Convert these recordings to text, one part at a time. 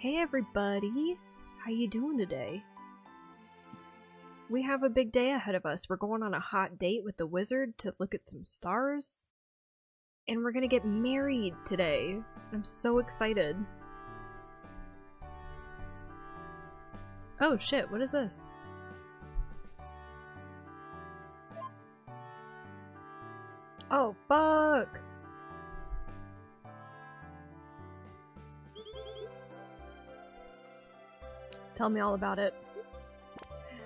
Hey everybody! How you doing today? We have a big day ahead of us. We're going on a hot date with the wizard to look at some stars. And we're gonna get married today. I'm so excited. Oh shit, what is this? Oh fuck! Tell me all about it.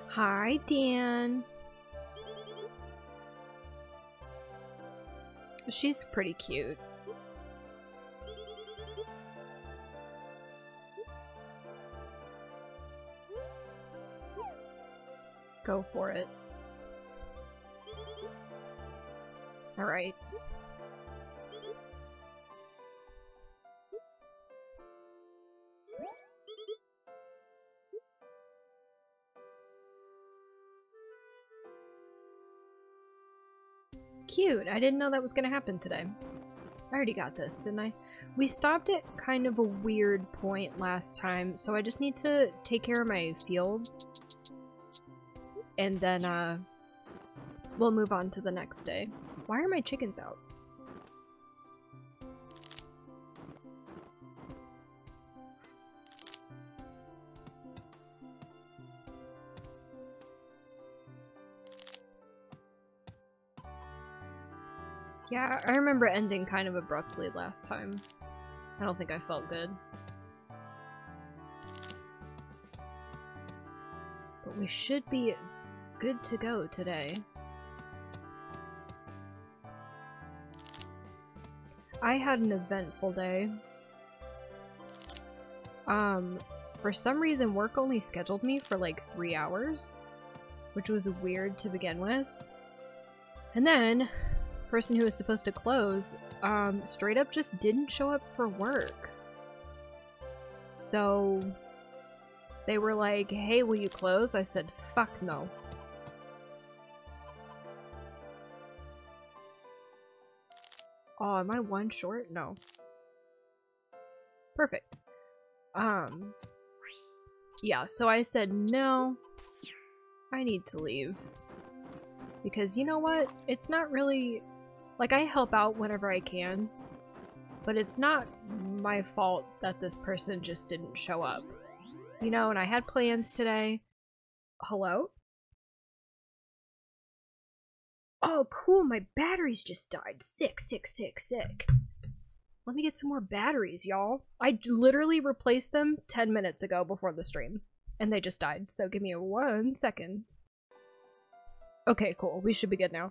Hi, Dan. She's pretty cute. Go for it. Alright. Cute. I didn't know that was going to happen today. I already got this, didn't I? We stopped at kind of a weird point last time, so I just need to take care of my field. And then, uh, we'll move on to the next day. Why are my chickens out? Yeah, I remember ending kind of abruptly last time. I don't think I felt good. But we should be good to go today. I had an eventful day. Um, for some reason work only scheduled me for like three hours, which was weird to begin with. And then, person who was supposed to close, um, straight up just didn't show up for work. So, they were like, hey, will you close? I said, fuck no. Oh, am I one short? No. Perfect. Um, yeah, so I said, no, I need to leave. Because you know what? It's not really... Like, I help out whenever I can, but it's not my fault that this person just didn't show up. You know, and I had plans today. Hello? Oh, cool, my batteries just died. Sick, sick, sick, sick. Let me get some more batteries, y'all. I literally replaced them 10 minutes ago before the stream. And they just died, so give me one second. Okay, cool. We should be good now.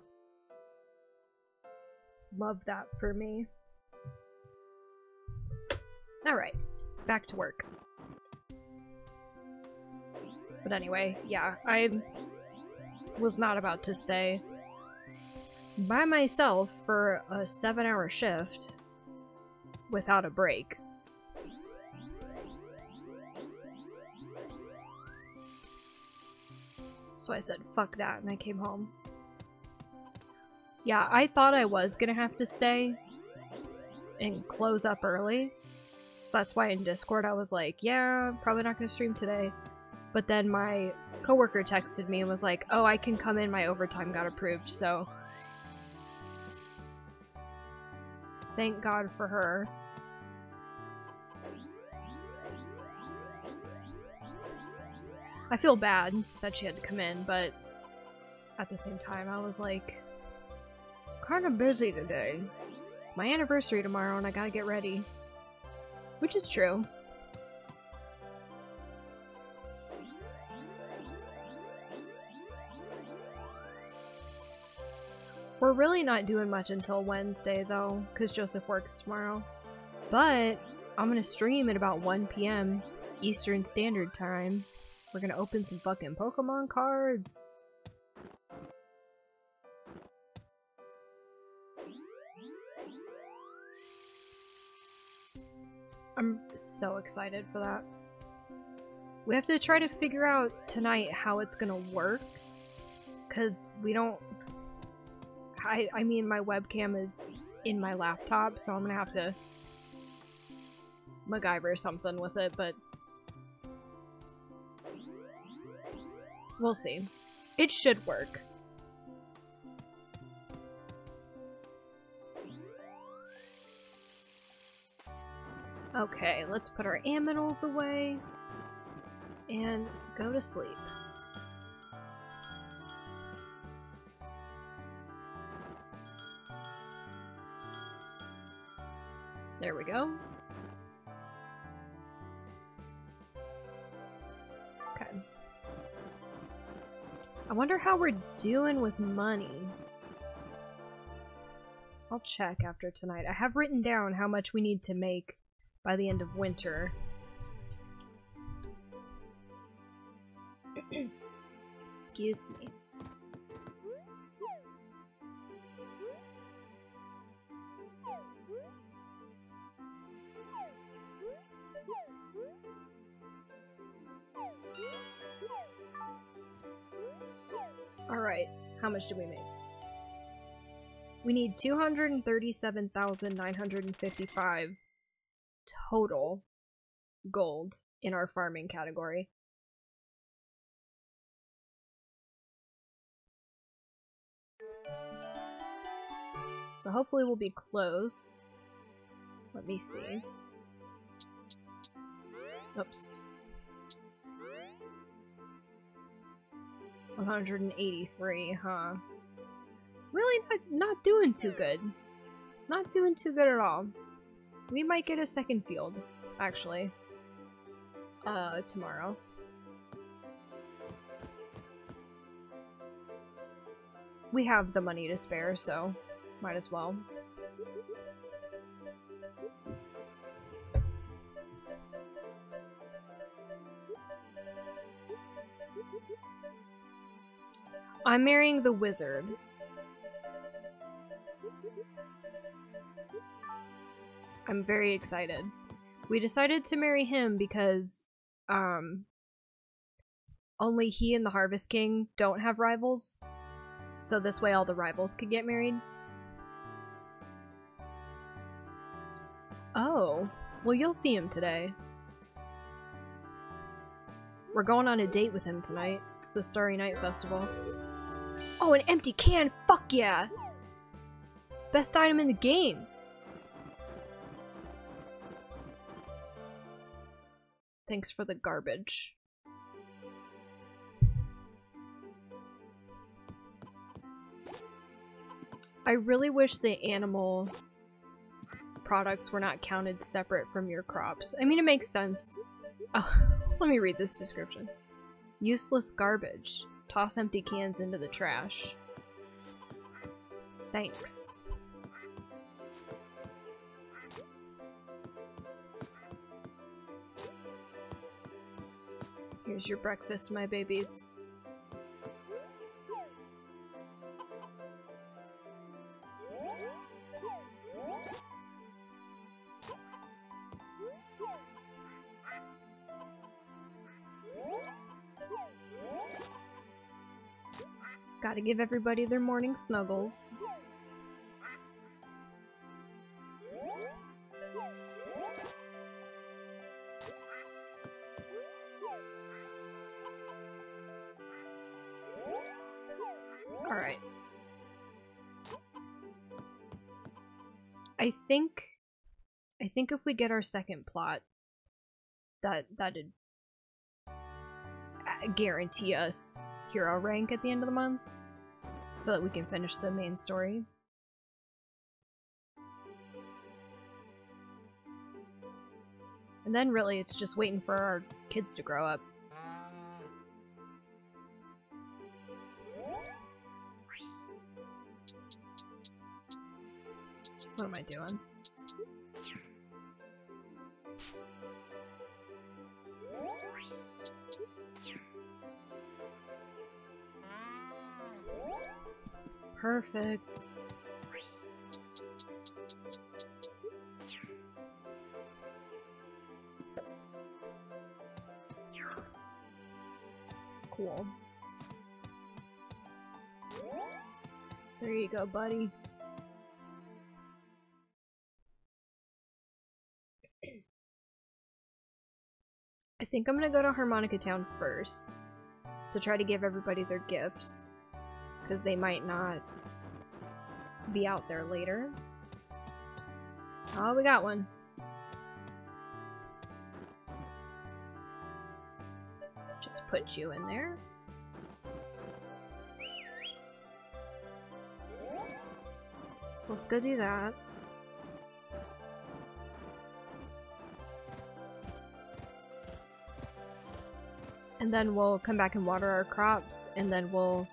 Love that for me. Alright, back to work. But anyway, yeah, I was not about to stay by myself for a seven hour shift without a break. So I said, fuck that, and I came home. Yeah, I thought I was gonna have to stay and close up early. So that's why in Discord I was like, yeah, probably not gonna stream today. But then my coworker texted me and was like, oh, I can come in, my overtime got approved, so Thank God for her. I feel bad that she had to come in, but at the same time, I was like, kind of busy today. It's my anniversary tomorrow and I gotta get ready. Which is true. We're really not doing much until Wednesday, though, because Joseph works tomorrow. But I'm gonna stream at about 1 p.m. Eastern Standard Time. We're gonna open some fucking Pokemon cards. So excited for that. We have to try to figure out tonight how it's gonna work. Because we don't I, I mean, my webcam is in my laptop, so I'm gonna have to MacGyver something with it, but we'll see. It should work. Okay, let's put our aminals away and go to sleep. There we go. Okay. I wonder how we're doing with money. I'll check after tonight. I have written down how much we need to make by the end of winter. Excuse me. Alright, how much do we make? We need 237,955 total gold in our farming category. So hopefully we'll be close. Let me see. Oops. 183, huh? Really not, not doing too good. Not doing too good at all. We might get a second field, actually. Uh, tomorrow. We have the money to spare, so might as well. I'm marrying the wizard. I'm very excited. We decided to marry him because um only he and the Harvest King don't have rivals. So this way all the rivals could get married. Oh, well you'll see him today. We're going on a date with him tonight. It's the Starry Night Festival. Oh, an empty can! Fuck yeah! Best item in the game! Thanks for the garbage. I really wish the animal products were not counted separate from your crops. I mean, it makes sense. Oh, let me read this description. Useless garbage. Toss empty cans into the trash. Thanks. Here's your breakfast, my babies. Gotta give everybody their morning snuggles. Think if we get our second plot, that that'd uh, guarantee us hero rank at the end of the month so that we can finish the main story. And then really it's just waiting for our kids to grow up. What am I doing? Perfect. Cool. There you go, buddy. I think I'm gonna go to Harmonica Town first to try to give everybody their gifts because they might not be out there later. Oh, we got one. Just put you in there. So let's go do that. And then we'll come back and water our crops, and then we'll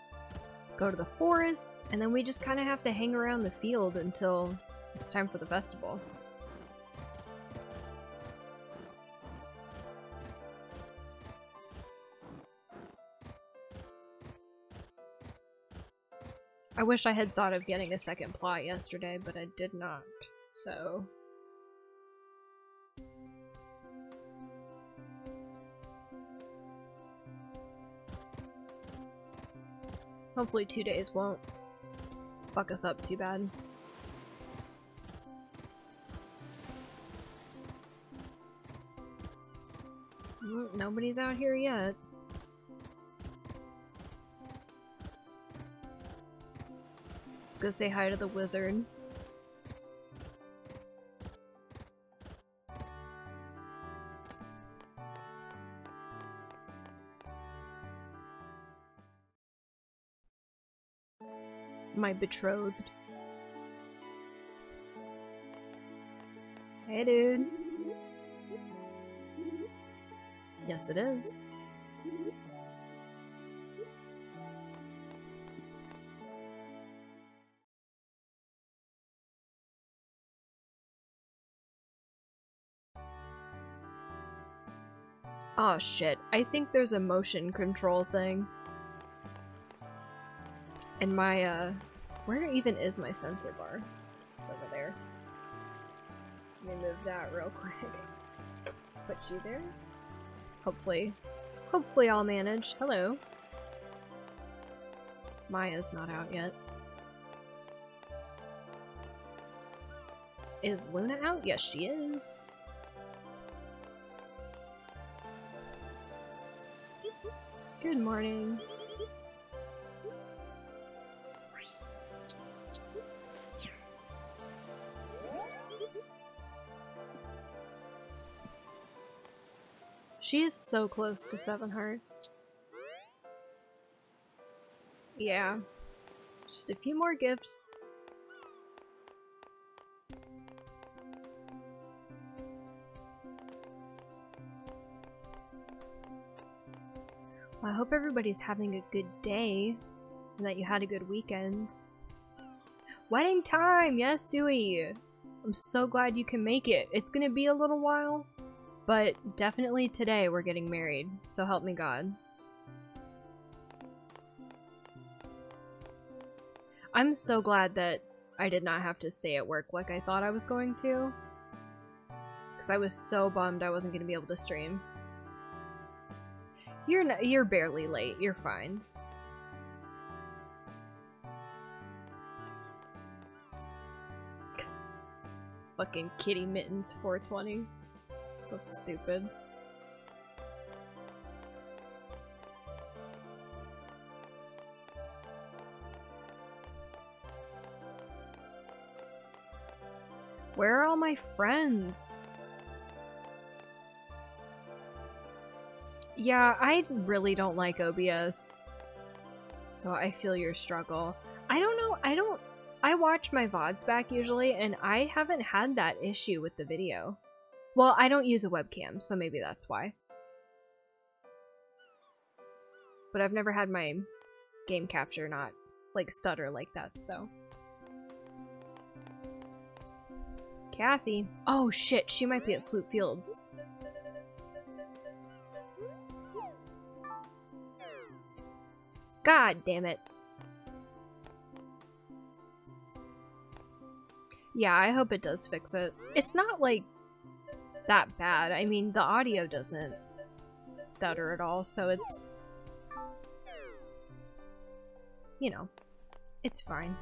go to the forest, and then we just kind of have to hang around the field until it's time for the festival. I wish I had thought of getting a second plot yesterday, but I did not, so... Hopefully two days won't fuck us up too bad. Nobody's out here yet. Let's go say hi to the wizard. Betrothed. Hey dude. Yes it is. Oh shit, I think there's a motion control thing. And my, uh, where even is my sensor bar? It's over there. Let me move that real quick. Put you there. Hopefully. Hopefully I'll manage. Hello. Maya's not out yet. Is Luna out? Yes, she is. Good morning. She is so close to seven hearts. Yeah. Just a few more gifts. Well, I hope everybody's having a good day and that you had a good weekend. Wedding time! Yes, Dewey! I'm so glad you can make it. It's gonna be a little while, but definitely today we're getting married, so help me God. I'm so glad that I did not have to stay at work like I thought I was going to. Because I was so bummed I wasn't going to be able to stream. You're not, you're barely late. You're fine. Fucking kitty mittens 420. So stupid. Where are all my friends? Yeah, I really don't like OBS. So I feel your struggle. I don't know, I don't... I watch my VODs back usually, and I haven't had that issue with the video. Well, I don't use a webcam, so maybe that's why. But I've never had my game capture not, like, stutter like that, so... Kathy. Oh shit, she might be at Flute Fields. God damn it. Yeah, I hope it does fix it. It's not, like, that bad. I mean, the audio doesn't stutter at all, so it's... You know, it's fine.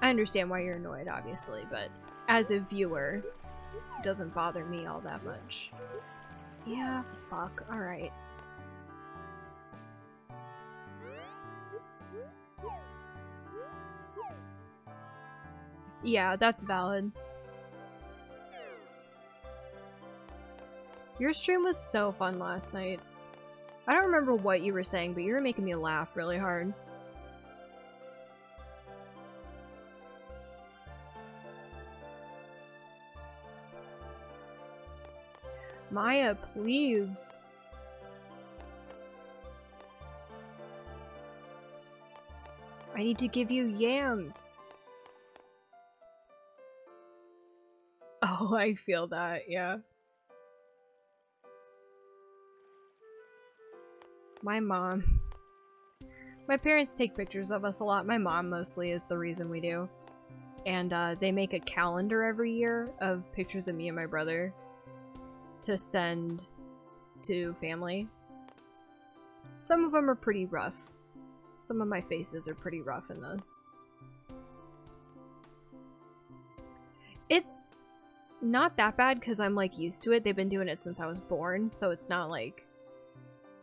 I understand why you're annoyed, obviously, but as a viewer, it doesn't bother me all that much. Yeah, fuck. Alright. Yeah, that's valid. Your stream was so fun last night. I don't remember what you were saying, but you were making me laugh really hard. Maya, please. I need to give you yams. Oh, I feel that, yeah. My mom. My parents take pictures of us a lot. My mom mostly is the reason we do. And uh, they make a calendar every year of pictures of me and my brother to send to family. Some of them are pretty rough. Some of my faces are pretty rough in this. It's not that bad because I'm like used to it. They've been doing it since I was born, so it's not like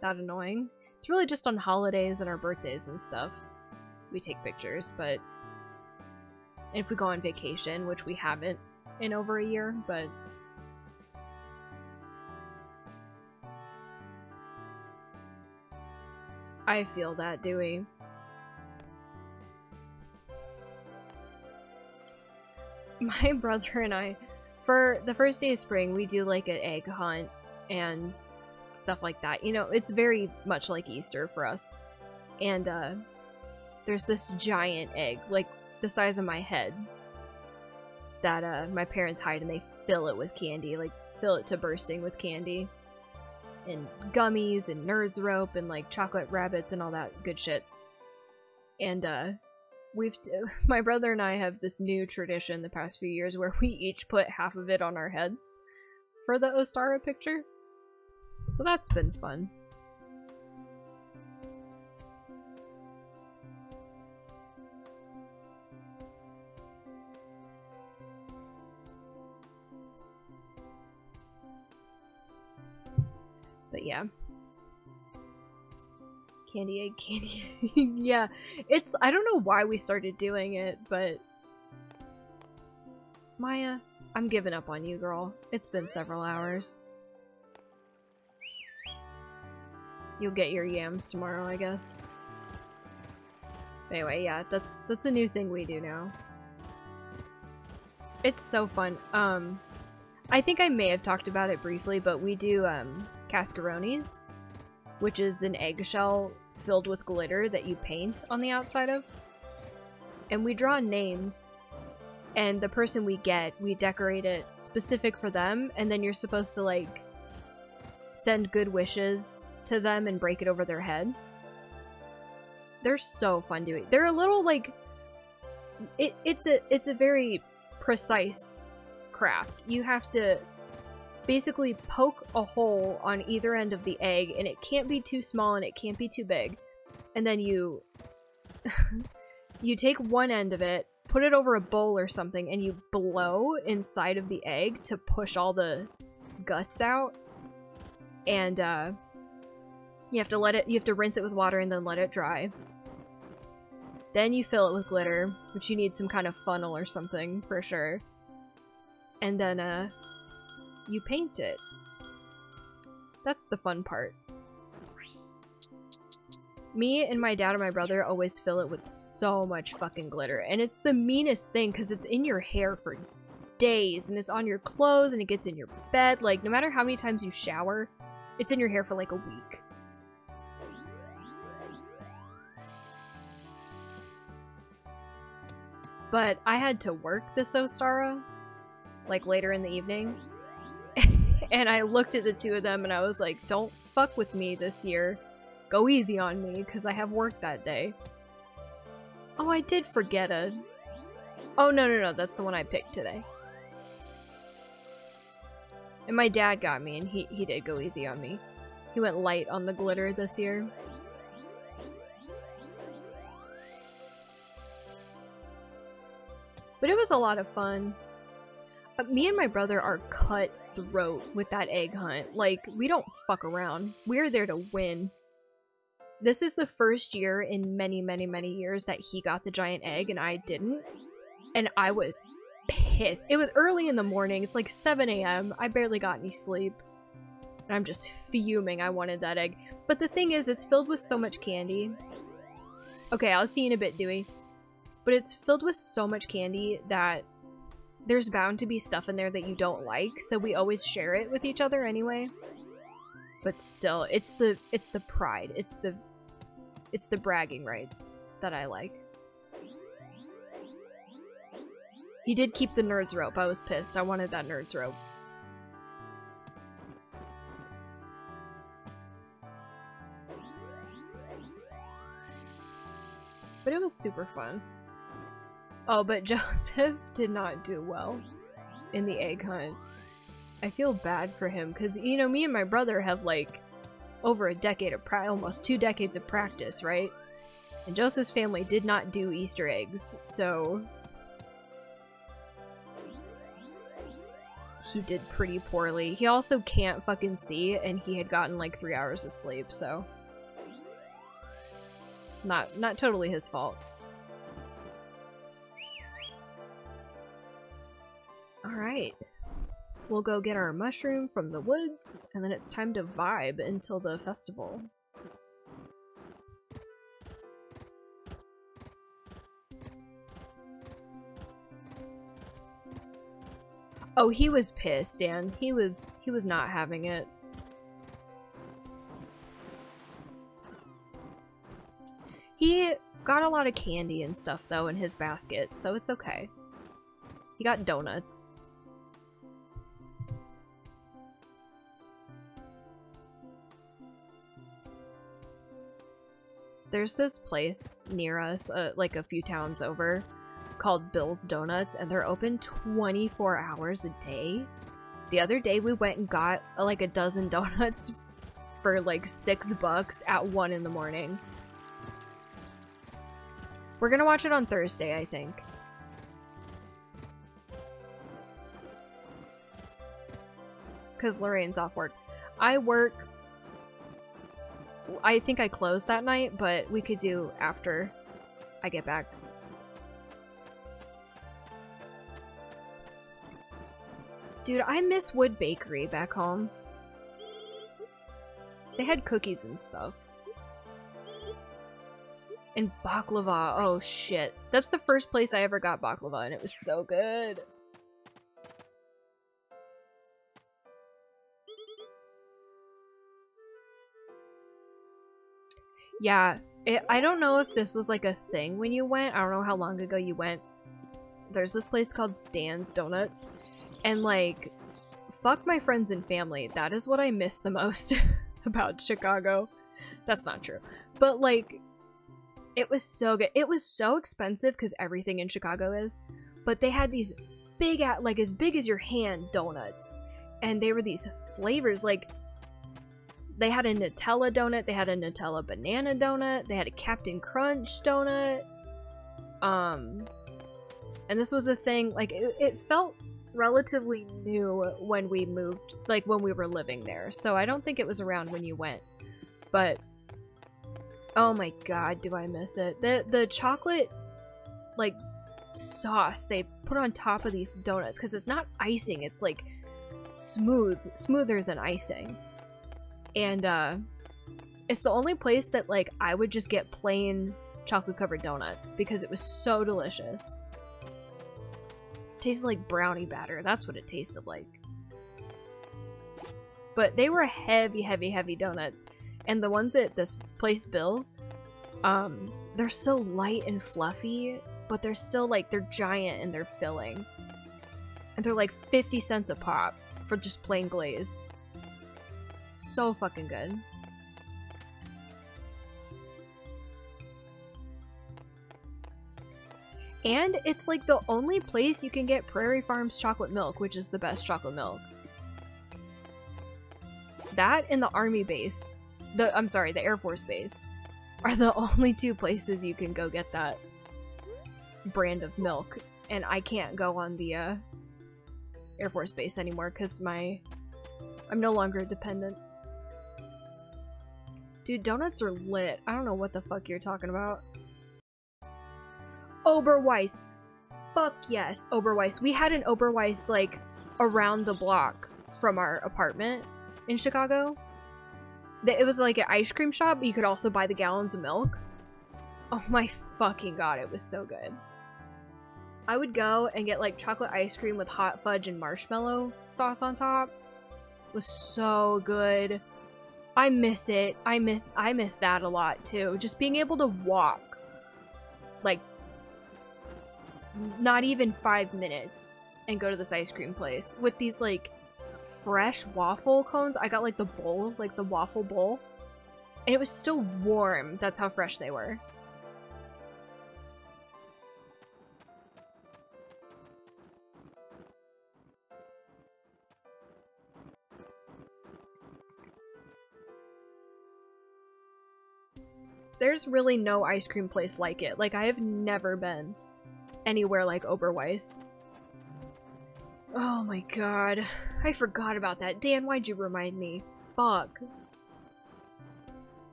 that annoying. It's really just on holidays and our birthdays and stuff. We take pictures, but if we go on vacation, which we haven't in over a year, but I feel that, Dewey. My brother and I, for the first day of spring, we do like an egg hunt and stuff like that. You know, it's very much like Easter for us. And uh, there's this giant egg, like the size of my head, that uh, my parents hide and they fill it with candy, like fill it to bursting with candy and gummies and nerds rope and like chocolate rabbits and all that good shit. And uh we've my brother and I have this new tradition the past few years where we each put half of it on our heads for the Ostara picture. So that's been fun. But yeah. Candy egg, candy egg. yeah, it's- I don't know why we started doing it, but... Maya, I'm giving up on you, girl. It's been several hours. You'll get your yams tomorrow, I guess. Anyway, yeah, that's that's a new thing we do now. It's so fun. Um, I think I may have talked about it briefly, but we do um, cascarones, which is an eggshell filled with glitter that you paint on the outside of. And we draw names, and the person we get, we decorate it specific for them, and then you're supposed to, like, send good wishes to them and break it over their head. They're so fun doing. They're a little, like... It, it's a it's a very precise craft. You have to basically poke a hole on either end of the egg, and it can't be too small and it can't be too big. And then you... you take one end of it, put it over a bowl or something, and you blow inside of the egg to push all the guts out. And, uh... You have to let it- you have to rinse it with water and then let it dry. Then you fill it with glitter, which you need some kind of funnel or something, for sure. And then, uh, you paint it. That's the fun part. Me and my dad and my brother always fill it with so much fucking glitter. And it's the meanest thing because it's in your hair for days and it's on your clothes and it gets in your bed. Like, no matter how many times you shower, it's in your hair for like a week. But I had to work this Ostara, like later in the evening. and I looked at the two of them and I was like, don't fuck with me this year. Go easy on me, because I have work that day. Oh, I did forget a... Oh, no, no, no, that's the one I picked today. And my dad got me, and he, he did go easy on me. He went light on the glitter this year. But it was a lot of fun. Uh, me and my brother are cutthroat with that egg hunt. Like, we don't fuck around. We're there to win. This is the first year in many, many, many years that he got the giant egg and I didn't. And I was pissed. It was early in the morning. It's like 7 a.m. I barely got any sleep. And I'm just fuming I wanted that egg. But the thing is, it's filled with so much candy. Okay, I'll see you in a bit, Dewey. But it's filled with so much candy that there's bound to be stuff in there that you don't like, so we always share it with each other anyway. But still, it's the it's the pride. It's the it's the bragging rights that I like. He did keep the nerd's rope. I was pissed. I wanted that nerd's rope. But it was super fun. Oh, but Joseph did not do well in the egg hunt. I feel bad for him because, you know, me and my brother have like over a decade of pra- almost two decades of practice, right? And Joseph's family did not do Easter eggs, so he did pretty poorly. He also can't fucking see, and he had gotten like three hours of sleep, so not not totally his fault. Alright. We'll go get our mushroom from the woods, and then it's time to vibe until the festival. Oh, he was pissed, Dan. He was he was not having it. He got a lot of candy and stuff though in his basket, so it's okay. He got donuts. There's this place near us, uh, like a few towns over, called Bill's Donuts, and they're open 24 hours a day. The other day we went and got uh, like a dozen donuts for like six bucks at one in the morning. We're gonna watch it on Thursday, I think. because Lorraine's off work. I work... I think I closed that night, but we could do after I get back. Dude, I miss Wood Bakery back home. They had cookies and stuff. And baklava, oh shit. That's the first place I ever got baklava and it was so good. Yeah, it, I don't know if this was like a thing when you went. I don't know how long ago you went. There's this place called Stan's Donuts. And like, fuck my friends and family. That is what I miss the most about Chicago. That's not true. But like, it was so good. It was so expensive because everything in Chicago is. But they had these big, at like as big as your hand donuts. And they were these flavors. Like, they had a Nutella donut, they had a Nutella banana donut, they had a Captain Crunch donut. Um, and this was a thing, like, it, it felt relatively new when we moved, like, when we were living there. So I don't think it was around when you went. But, oh my god, do I miss it. The, the chocolate, like, sauce they put on top of these donuts, because it's not icing, it's, like, smooth, smoother than icing and uh, it's the only place that like I would just get plain chocolate covered donuts because it was so delicious. It tasted like brownie batter. That's what it tasted like. But they were heavy, heavy, heavy donuts. And the ones at this place Bill's, um, they're so light and fluffy, but they're still like, they're giant and they're filling. And they're like 50 cents a pop for just plain glazed. So fucking good. And it's like the only place you can get Prairie Farms chocolate milk, which is the best chocolate milk. That and the army base, the I'm sorry, the Air Force base, are the only two places you can go get that brand of milk. And I can't go on the uh, Air Force Base anymore because my I'm no longer dependent. Dude, donuts are lit. I don't know what the fuck you're talking about. Oberweis. Fuck yes, Oberweis. We had an Oberweis, like, around the block from our apartment in Chicago. It was like an ice cream shop, but you could also buy the gallons of milk. Oh my fucking god, it was so good. I would go and get like chocolate ice cream with hot fudge and marshmallow sauce on top. It was so good. I miss it. I miss I miss that a lot too. Just being able to walk like not even 5 minutes and go to this ice cream place with these like fresh waffle cones. I got like the bowl, like the waffle bowl. And it was still warm. That's how fresh they were. There's really no ice cream place like it. Like, I have never been anywhere like Oberweis. Oh my god. I forgot about that. Dan, why'd you remind me? Fuck.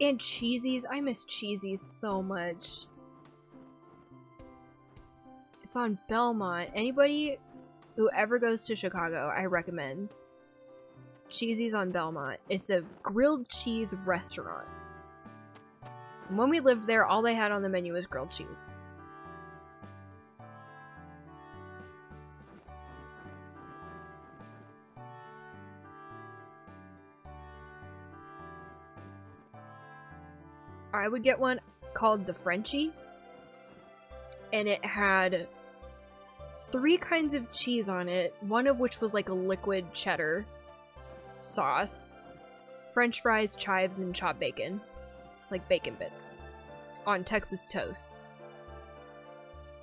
And Cheesies. I miss Cheesies so much. It's on Belmont. Anybody who ever goes to Chicago, I recommend. Cheesies on Belmont. It's a grilled cheese restaurant. And when we lived there, all they had on the menu was grilled cheese. I would get one called the Frenchie. And it had three kinds of cheese on it, one of which was like a liquid cheddar sauce, french fries, chives, and chopped bacon. Like bacon bits. On Texas toast.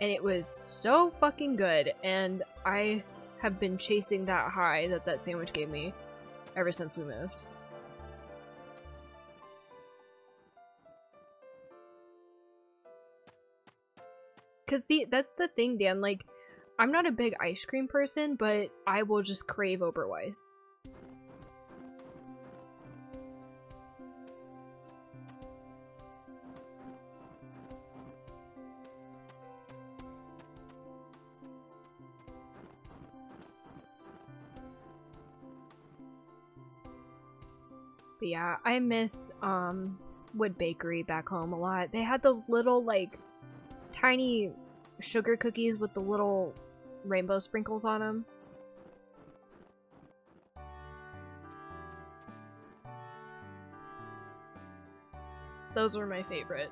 And it was so fucking good, and I have been chasing that high that that sandwich gave me ever since we moved. Cause see, that's the thing, Dan, like, I'm not a big ice cream person, but I will just crave Oberweis. But yeah, I miss um Wood Bakery back home a lot. They had those little like tiny sugar cookies with the little rainbow sprinkles on them. Those were my favorite.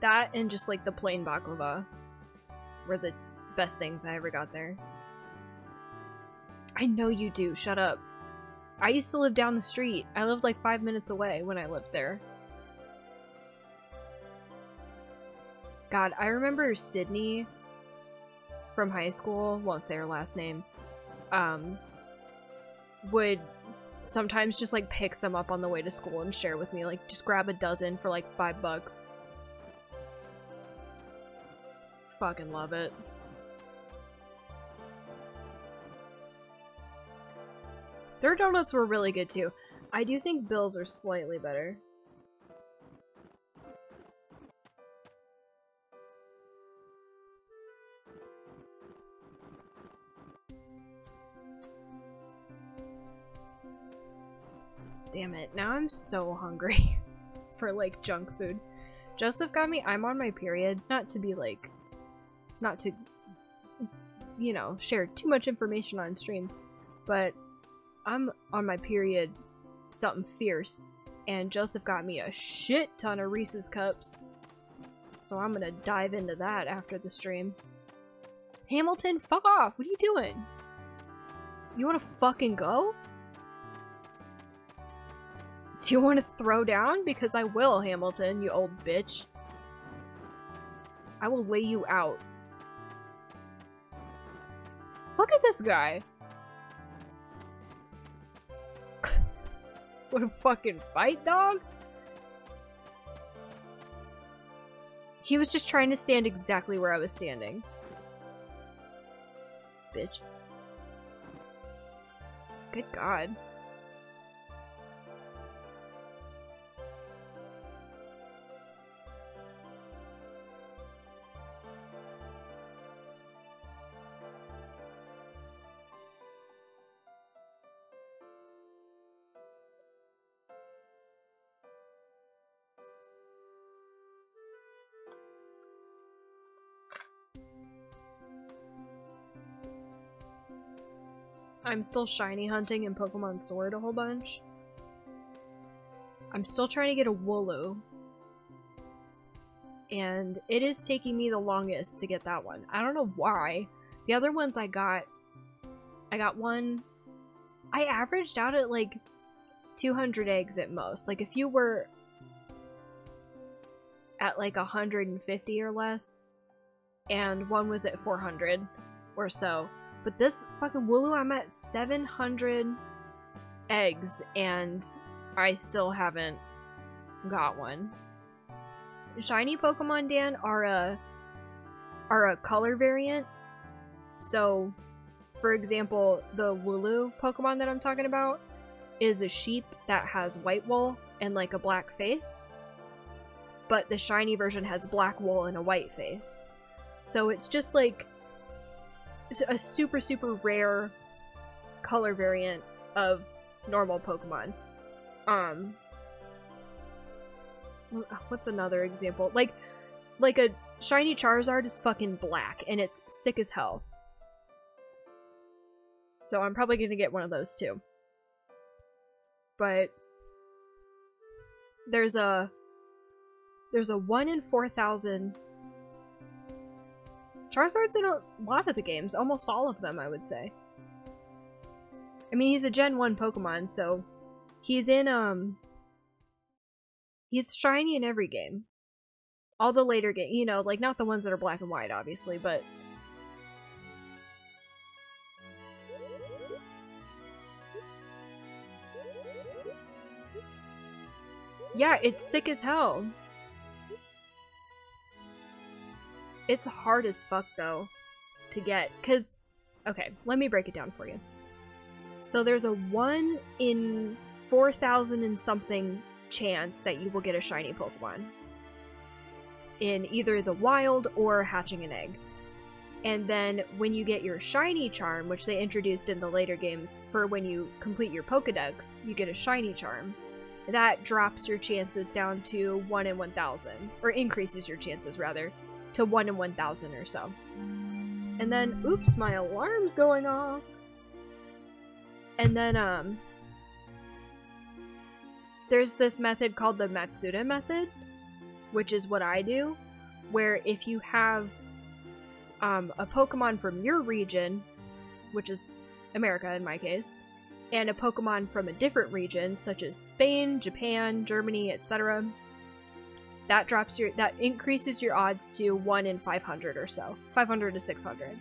That and just like the plain baklava were the best things I ever got there. I know you do, shut up. I used to live down the street. I lived like five minutes away when I lived there. God, I remember Sydney from high school, won't say her last name, um, would sometimes just like pick some up on the way to school and share with me. Like, just grab a dozen for like five bucks. Fucking love it. Their donuts were really good too. I do think Bill's are slightly better. Damn it, now I'm so hungry for like junk food. Joseph got me, I'm on my period, not to be like, not to, you know, share too much information on stream, but I'm on my period something fierce, and Joseph got me a shit ton of Reese's Cups. So I'm gonna dive into that after the stream. Hamilton, fuck off! What are you doing? You wanna fucking go? Do you want to throw down? Because I will, Hamilton, you old bitch. I will lay you out. Look at this guy. What a fucking fight, dog? He was just trying to stand exactly where I was standing. bitch. Good god. I'm still shiny hunting in Pokemon Sword a whole bunch. I'm still trying to get a Wooloo. And it is taking me the longest to get that one. I don't know why. The other ones I got... I got one... I averaged out at like 200 eggs at most. Like if you were at like 150 or less, and one was at 400 or so, but this fucking Wooloo, I'm at 700 eggs, and I still haven't got one. Shiny Pokemon, Dan, are a, are a color variant. So, for example, the Wooloo Pokemon that I'm talking about is a sheep that has white wool and like a black face. But the shiny version has black wool and a white face. So it's just like a super, super rare color variant of normal Pokemon. Um, what's another example? Like, like a shiny Charizard is fucking black, and it's sick as hell. So I'm probably gonna get one of those too. But there's a there's a one in four thousand Charizard's in a lot of the games, almost all of them, I would say. I mean, he's a Gen 1 Pokemon, so he's in, um... He's shiny in every game. All the later game, you know, like, not the ones that are black and white, obviously, but... Yeah, it's sick as hell. It's hard as fuck, though, to get. Because, okay, let me break it down for you. So there's a 1 in 4,000 and something chance that you will get a shiny Pokemon. In either the wild or hatching an egg. And then when you get your shiny charm, which they introduced in the later games for when you complete your Pokedex, you get a shiny charm. That drops your chances down to 1 in 1,000, or increases your chances rather, to 1 in 1,000 or so. And then, oops, my alarm's going off. And then, um, there's this method called the Masuda method, which is what I do, where if you have um, a Pokemon from your region, which is America in my case, and a Pokemon from a different region, such as Spain, Japan, Germany, etc., that drops your that increases your odds to 1 in 500 or so 500 to 600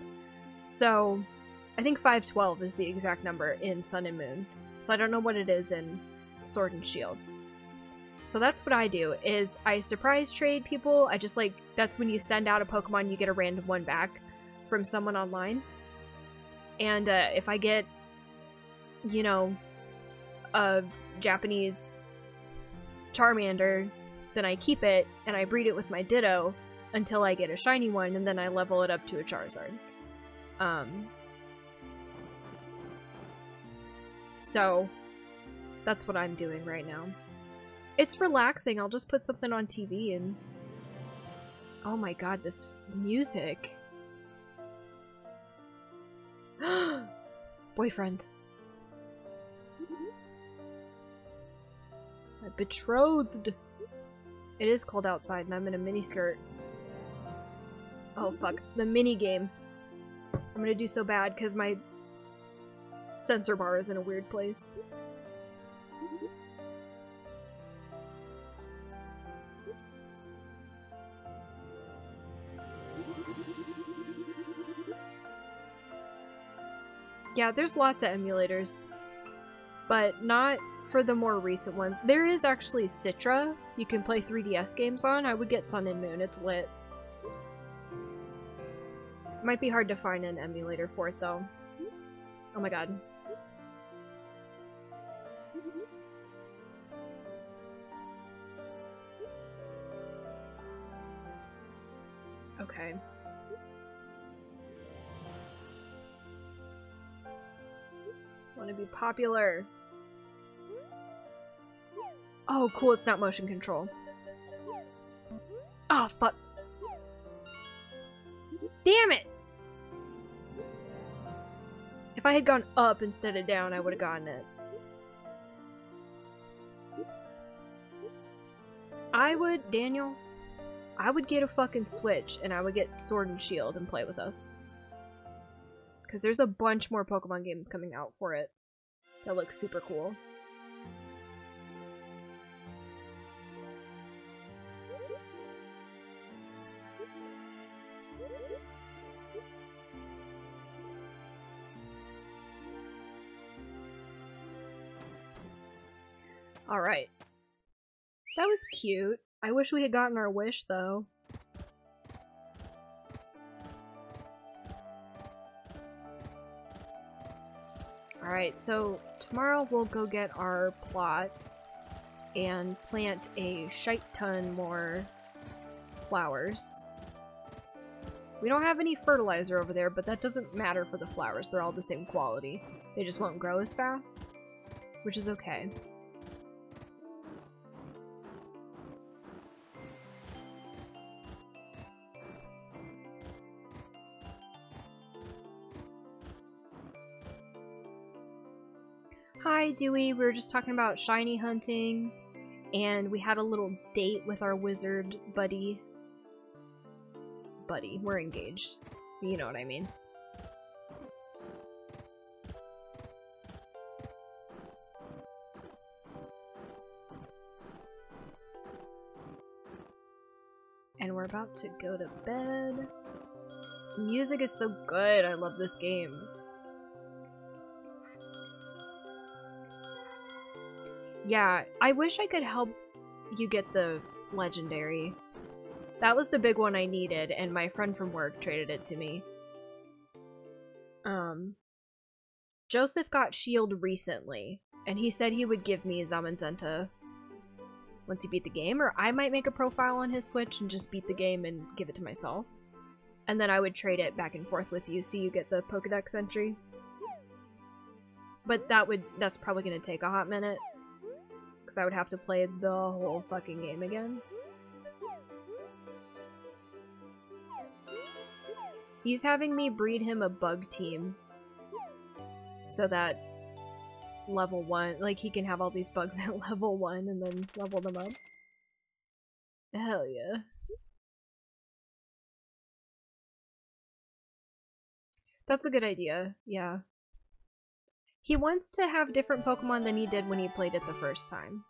so i think 512 is the exact number in sun and moon. So i don't know what it is in sword and shield. So that's what i do is i surprise trade people. I just like that's when you send out a pokemon you get a random one back from someone online. And uh, if i get you know a japanese charmander then I keep it and I breed it with my Ditto until I get a shiny one, and then I level it up to a Charizard. Um, so, that's what I'm doing right now. It's relaxing. I'll just put something on TV and... Oh my god, this music. Boyfriend. My betrothed. It is cold outside and I'm in a mini skirt. Oh fuck. The mini game. I'm gonna do so bad because my sensor bar is in a weird place. Yeah, there's lots of emulators, but not for the more recent ones. There is actually Citra you can play 3DS games on. I would get Sun and Moon. It's lit. Might be hard to find an emulator for it though. Oh my god. Okay. Want to be popular. Oh, cool, it's not motion control. Oh, fuck. Damn it! If I had gone up instead of down, I would have gotten it. I would, Daniel, I would get a fucking Switch and I would get Sword and Shield and play with us. Because there's a bunch more Pokemon games coming out for it that look super cool. Alright. That was cute. I wish we had gotten our wish, though. Alright, so tomorrow we'll go get our plot and plant a shite ton more flowers. We don't have any fertilizer over there, but that doesn't matter for the flowers. They're all the same quality. They just won't grow as fast, which is okay. Dewey. We were just talking about shiny hunting, and we had a little date with our wizard buddy. Buddy, we're engaged. You know what I mean. And we're about to go to bed. This music is so good. I love this game. Yeah, I wish I could help you get the legendary. That was the big one I needed, and my friend from work traded it to me. Um, Joseph got shield recently, and he said he would give me Zamazenta once he beat the game, or I might make a profile on his Switch and just beat the game and give it to myself. And then I would trade it back and forth with you so you get the Pokedex entry. But that would that's probably gonna take a hot minute because I would have to play the whole fucking game again. He's having me breed him a bug team so that level 1, like he can have all these bugs at level 1 and then level them up. Hell yeah. That's a good idea, yeah. He wants to have different Pokemon than he did when he played it the first time.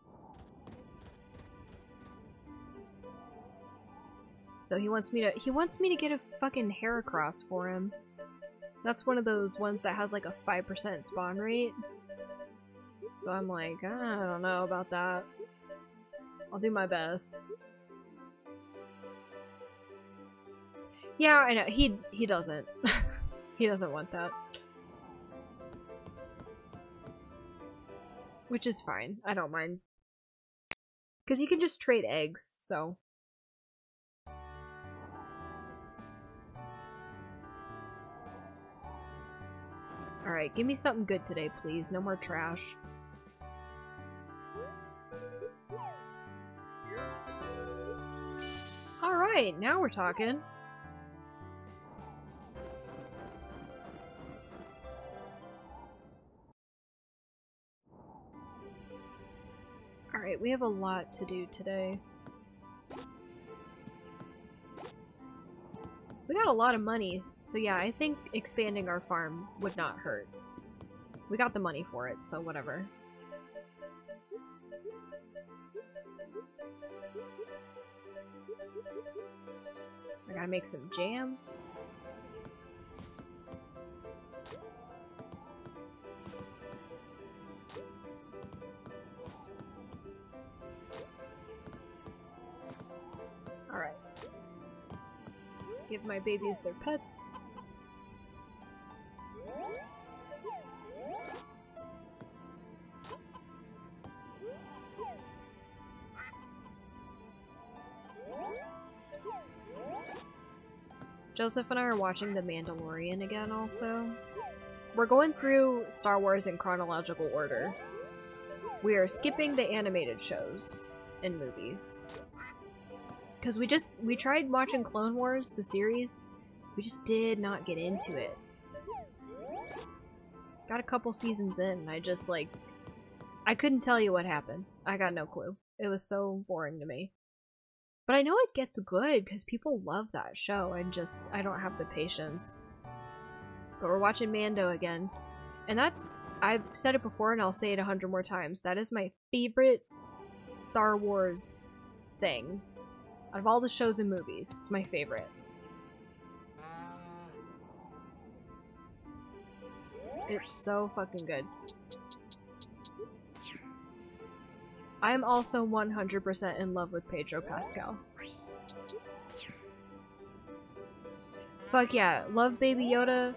So he wants me to- he wants me to get a fucking Heracross for him. That's one of those ones that has like a 5% spawn rate. So I'm like, ah, I don't know about that. I'll do my best. Yeah, I know. He he doesn't. he doesn't want that. Which is fine. I don't mind. Because you can just trade eggs, so... Alright, give me something good today, please. No more trash. Alright, now we're talking. We have a lot to do today. We got a lot of money, so yeah, I think expanding our farm would not hurt. We got the money for it, so whatever. I gotta make some jam. Give my babies their pets. Joseph and I are watching The Mandalorian again also. We're going through Star Wars in chronological order. We are skipping the animated shows and movies. Because we just, we tried watching Clone Wars, the series. We just did not get into it. Got a couple seasons in and I just like, I couldn't tell you what happened. I got no clue. It was so boring to me. But I know it gets good because people love that show and just, I don't have the patience. But we're watching Mando again. And that's, I've said it before and I'll say it a hundred more times. That is my favorite Star Wars thing. Out of all the shows and movies, it's my favorite. It's so fucking good. I'm also 100% in love with Pedro Pascal. Fuck yeah, love Baby Yoda,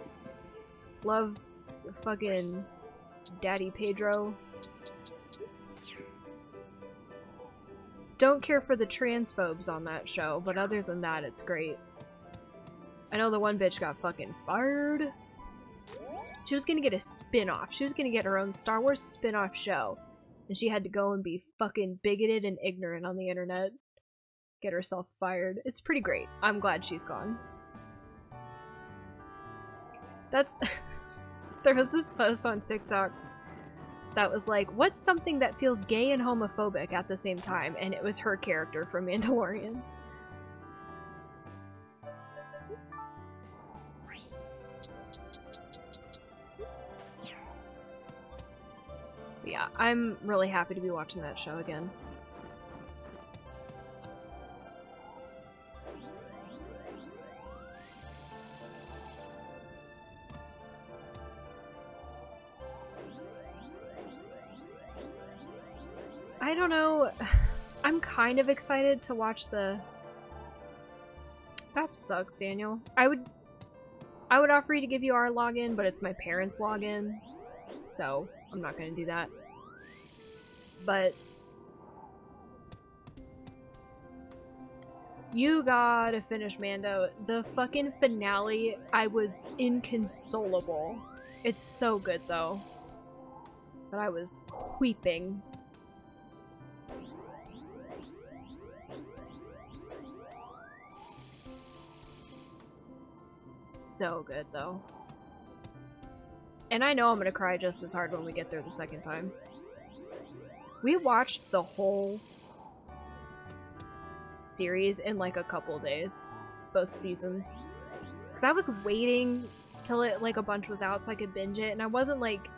Love fucking Daddy Pedro. Don't care for the transphobes on that show, but other than that, it's great. I know the one bitch got fucking fired. She was gonna get a spin-off. She was gonna get her own Star Wars spin-off show. And she had to go and be fucking bigoted and ignorant on the internet. Get herself fired. It's pretty great. I'm glad she's gone. That's... there was this post on TikTok that was like, what's something that feels gay and homophobic at the same time? And it was her character from Mandalorian. yeah, I'm really happy to be watching that show again. I don't know. I'm kind of excited to watch the... That sucks, Daniel. I would... I would offer you to give you our login, but it's my parents' login. So, I'm not gonna do that. But... You gotta finish Mando. The fucking finale, I was inconsolable. It's so good, though. But I was weeping so good, though. And I know I'm gonna cry just as hard when we get there the second time. We watched the whole series in like a couple days. Both seasons. Because I was waiting till it like a bunch was out so I could binge it and I wasn't like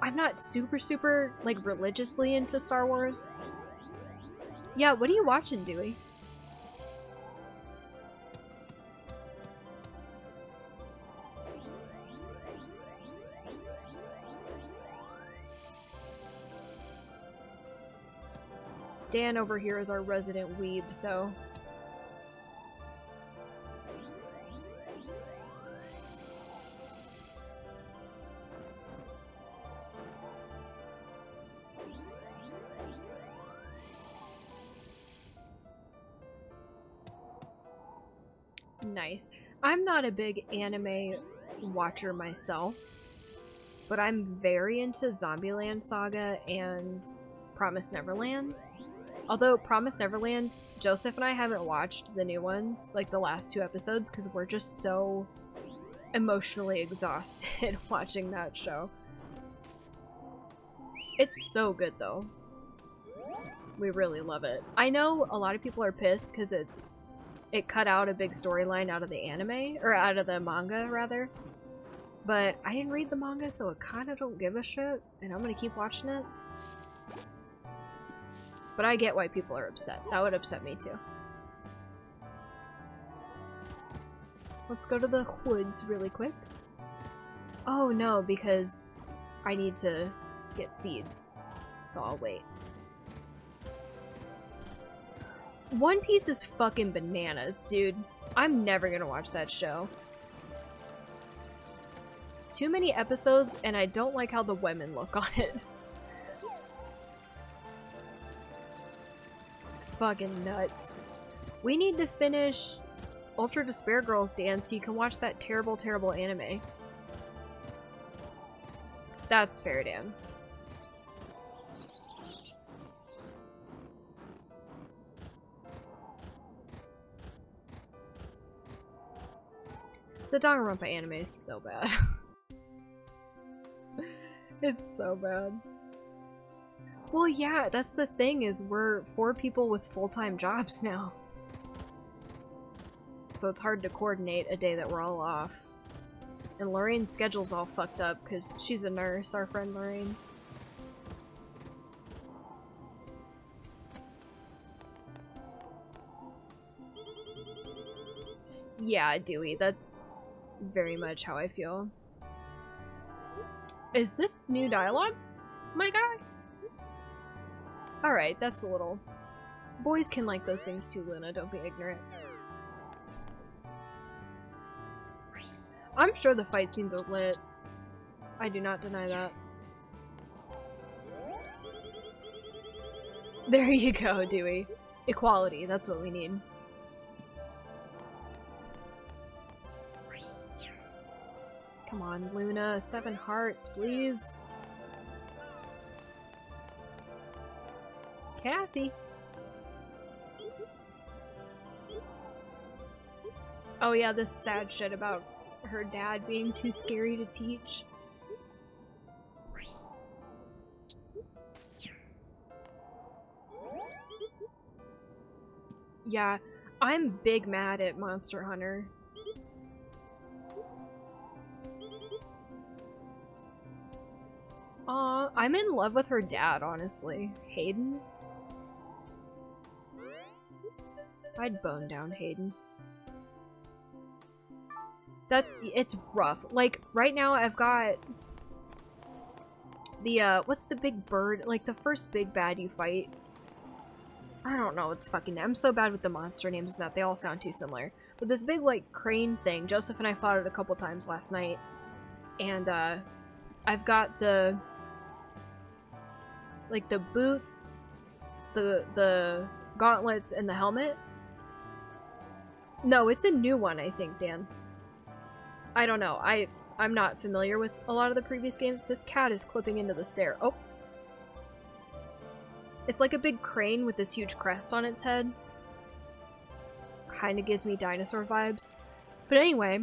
I'm not super super like religiously into Star Wars. Yeah, what are you watching, Dewey? Dan over here is our resident weeb, so... Nice. I'm not a big anime watcher myself, but I'm very into Zombieland Saga and Promise Neverland. Although Promise Neverland, Joseph and I haven't watched the new ones, like the last two episodes, because we're just so emotionally exhausted watching that show. It's so good though. We really love it. I know a lot of people are pissed because it's it cut out a big storyline out of the anime, or out of the manga rather. But I didn't read the manga, so I kinda don't give a shit, and I'm gonna keep watching it. But I get why people are upset. That would upset me too. Let's go to the woods really quick. Oh no, because I need to get seeds. So I'll wait. One Piece is fucking bananas, dude. I'm never gonna watch that show. Too many episodes, and I don't like how the women look on it. It's fucking nuts. We need to finish Ultra Despair Girls dance so you can watch that terrible, terrible anime. That's fair, Dan. The Danganronpa anime is so bad. it's so bad. Well, yeah, that's the thing is we're four people with full-time jobs now. So it's hard to coordinate a day that we're all off. And Lorraine's schedule's all fucked up because she's a nurse, our friend Lorraine. Yeah, Dewey, that's very much how I feel. Is this new dialogue, my guy? Alright, that's a little... Boys can like those things too, Luna, don't be ignorant. I'm sure the fight scenes are lit. I do not deny that. There you go, Dewey. Equality, that's what we need. Come on, Luna. Seven hearts, please. Kathy. Oh yeah, this sad shit about her dad being too scary to teach. Yeah, I'm big mad at Monster Hunter. Aw, I'm in love with her dad, honestly. Hayden? I'd bone down Hayden. That- it's rough. Like, right now I've got the, uh, what's the big bird? Like, the first big bad you fight. I don't know, it's fucking- I'm so bad with the monster names that they all sound too similar. But this big, like, crane thing, Joseph and I fought it a couple times last night. And, uh, I've got the like the boots, the the gauntlets, and the helmet. No, it's a new one, I think, Dan. I don't know. I I'm not familiar with a lot of the previous games. This cat is clipping into the stair. Oh. It's like a big crane with this huge crest on its head. Kind of gives me dinosaur vibes. But anyway,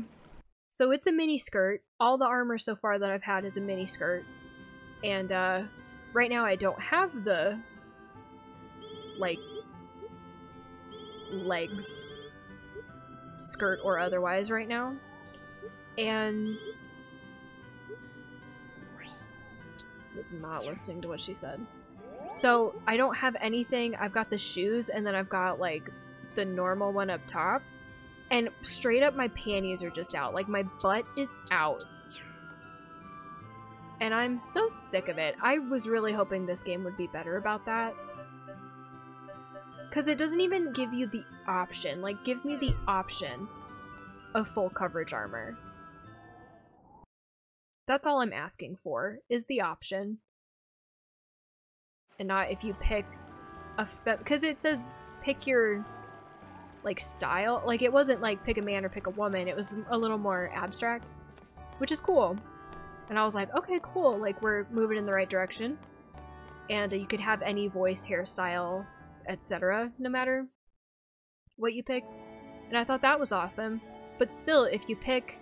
so it's a mini skirt. All the armor so far that I've had is a mini skirt. And uh, right now I don't have the, like, legs, skirt or otherwise right now. And was not listening to what she said. So I don't have anything. I've got the shoes and then I've got like the normal one up top. And straight up my panties are just out. Like my butt is out and I'm so sick of it. I was really hoping this game would be better about that. Because it doesn't even give you the option. Like, give me the option of full coverage armor. That's all I'm asking for, is the option. And not if you pick a because it says pick your like style. Like it wasn't like pick a man or pick a woman. It was a little more abstract, which is cool. And I was like, okay, cool, like we're moving in the right direction. And you could have any voice, hairstyle, etc. no matter what you picked. And I thought that was awesome. But still, if you pick,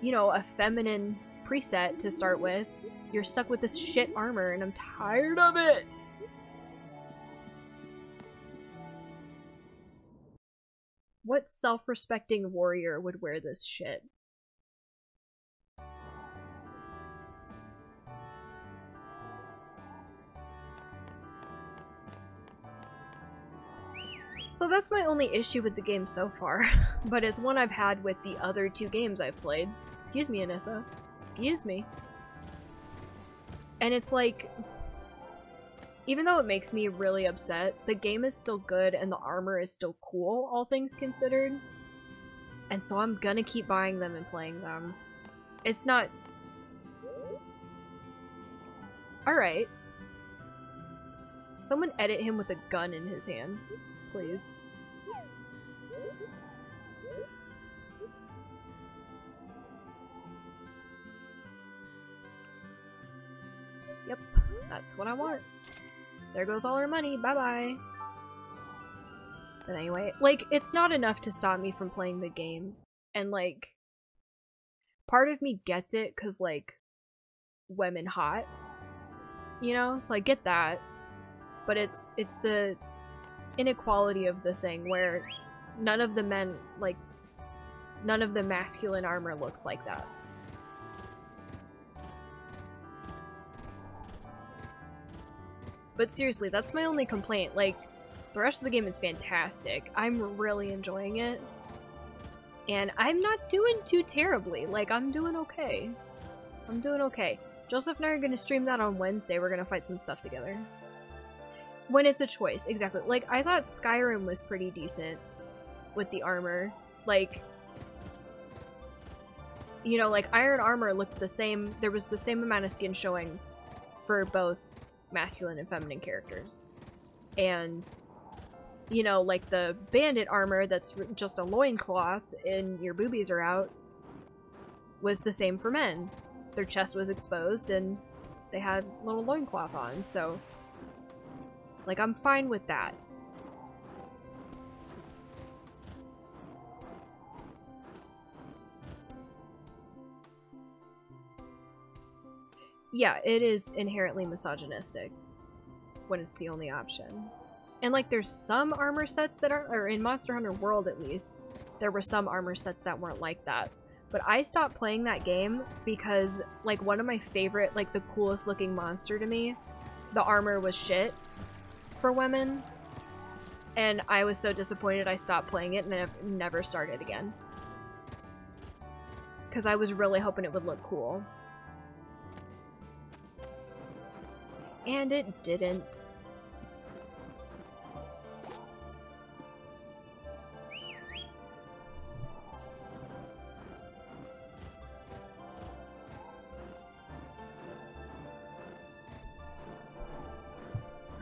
you know, a feminine preset to start with, you're stuck with this shit armor and I'm tired of it! What self-respecting warrior would wear this shit? So that's my only issue with the game so far, but it's one I've had with the other two games I've played. Excuse me, Anissa. Excuse me. And it's like, even though it makes me really upset, the game is still good and the armor is still cool, all things considered. And so I'm gonna keep buying them and playing them. It's not... Alright. Someone edit him with a gun in his hand please. Yep, that's what I want. There goes all our money, bye-bye. But anyway, like, it's not enough to stop me from playing the game. And, like, part of me gets it because, like, women hot. You know? So I get that. But it's, it's the inequality of the thing where none of the men, like, none of the masculine armor looks like that. But seriously, that's my only complaint. Like, the rest of the game is fantastic. I'm really enjoying it. And I'm not doing too terribly. Like, I'm doing okay. I'm doing okay. Joseph and I are going to stream that on Wednesday. We're going to fight some stuff together. When it's a choice, exactly. Like, I thought Skyrim was pretty decent with the armor. Like, you know, like, Iron Armor looked the same. There was the same amount of skin showing for both masculine and feminine characters. And, you know, like the bandit armor that's just a loincloth and your boobies are out was the same for men. Their chest was exposed and they had little loincloth on, so... Like, I'm fine with that. yeah, it is inherently misogynistic when it's the only option. And like there's some armor sets that are or in Monster Hunter World at least, there were some armor sets that weren't like that. But I stopped playing that game because like one of my favorite, like the coolest looking monster to me, the armor was shit for women. And I was so disappointed I stopped playing it and I've never started again. Because I was really hoping it would look cool. And it didn't.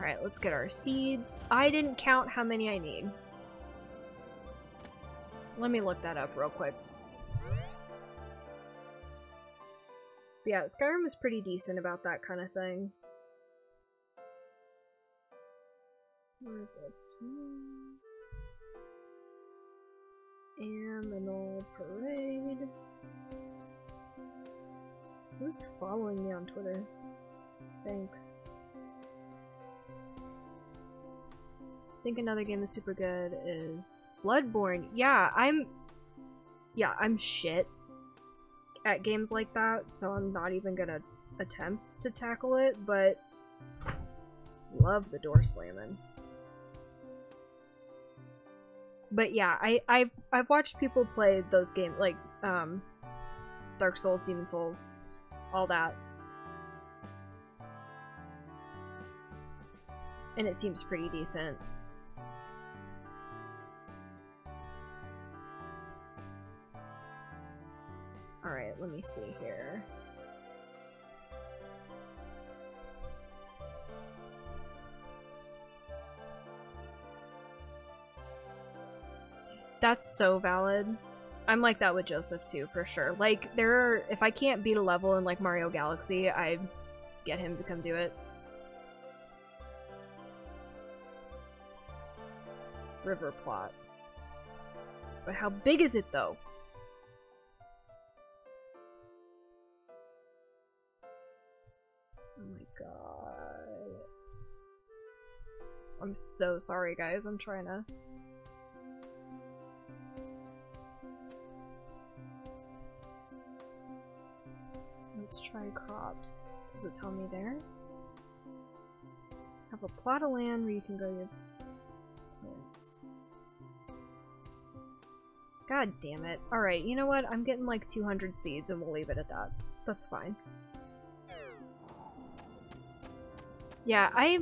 Alright, let's get our seeds. I didn't count how many I need. Let me look that up real quick. But yeah, Skyrim was pretty decent about that kind of thing. Aminal Parade. Who's following me on Twitter? Thanks. I think another game that's super good is Bloodborne. Yeah, I'm... Yeah, I'm shit at games like that, so I'm not even gonna attempt to tackle it, but love the door slamming. but yeah, I I've I've watched people play those games like um, Dark Souls, Demon Souls, all that, and it seems pretty decent. All right, let me see here. That's so valid. I'm like that with Joseph too, for sure. Like, there are- if I can't beat a level in like Mario Galaxy, I get him to come do it. River plot. But how big is it though? Oh my god. I'm so sorry guys, I'm trying to Let's try crops. Does it tell me there? Have a plot of land where you can grow your plants. God damn it. Alright, you know what? I'm getting like 200 seeds and we'll leave it at that. That's fine. Yeah, I...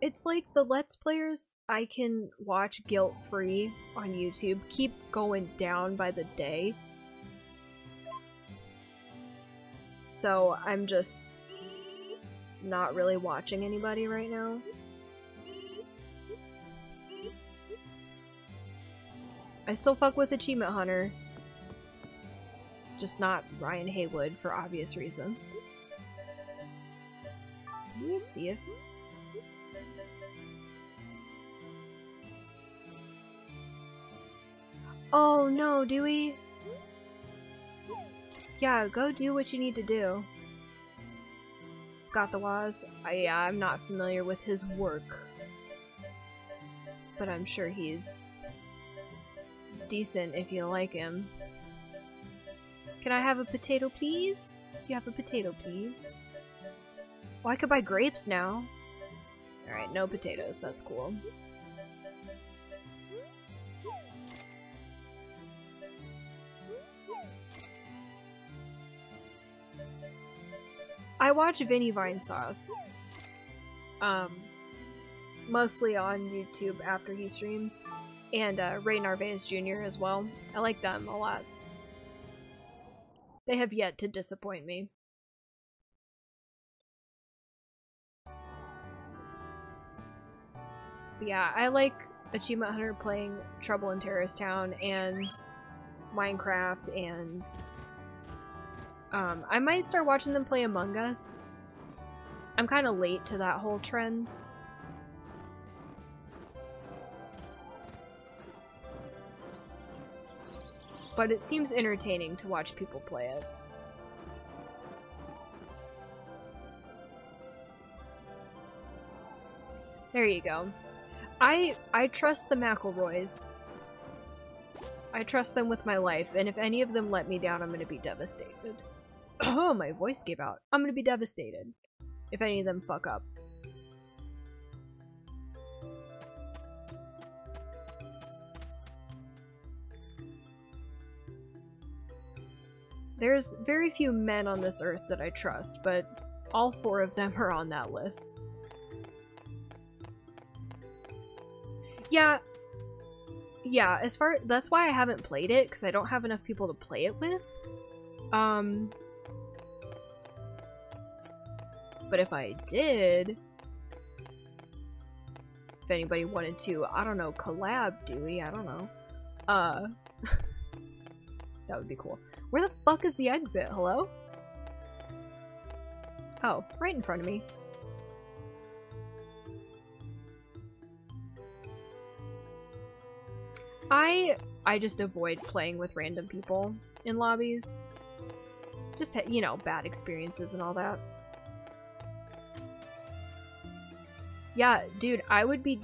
It's like the Let's Players I can watch guilt-free on YouTube keep going down by the day. so I'm just not really watching anybody right now. I still fuck with Achievement Hunter. Just not Ryan Haywood for obvious reasons. Me see if... Oh no, do we? Yeah, go do what you need to do. Scott the Woz. I, I'm not familiar with his work. But I'm sure he's decent if you like him. Can I have a potato, please? Do you have a potato, please? I could buy grapes now. Alright, no potatoes. That's cool. I watch Vinny Vinesauce. Um, mostly on YouTube after he streams. And uh, Ray Narvaez Jr. as well. I like them a lot. They have yet to disappoint me. Yeah, I like Achievement Hunter playing Trouble in Terrorist Town and Minecraft and um, I might start watching them play Among Us. I'm kind of late to that whole trend. But it seems entertaining to watch people play it. There you go. I I trust the McElroys. I trust them with my life, and if any of them let me down, I'm gonna be devastated. Oh, my voice gave out. I'm gonna be devastated if any of them fuck up. There's very few men on this earth that I trust, but all four of them are on that list. Yeah. Yeah, as far- that's why I haven't played it, because I don't have enough people to play it with. Um, but if I did, if anybody wanted to, I don't know, collab Dewey, I don't know. Uh, that would be cool. Where the fuck is the exit? Hello? Oh, right in front of me. I I just avoid playing with random people in lobbies. Just, you know, bad experiences and all that. Yeah, dude, I would be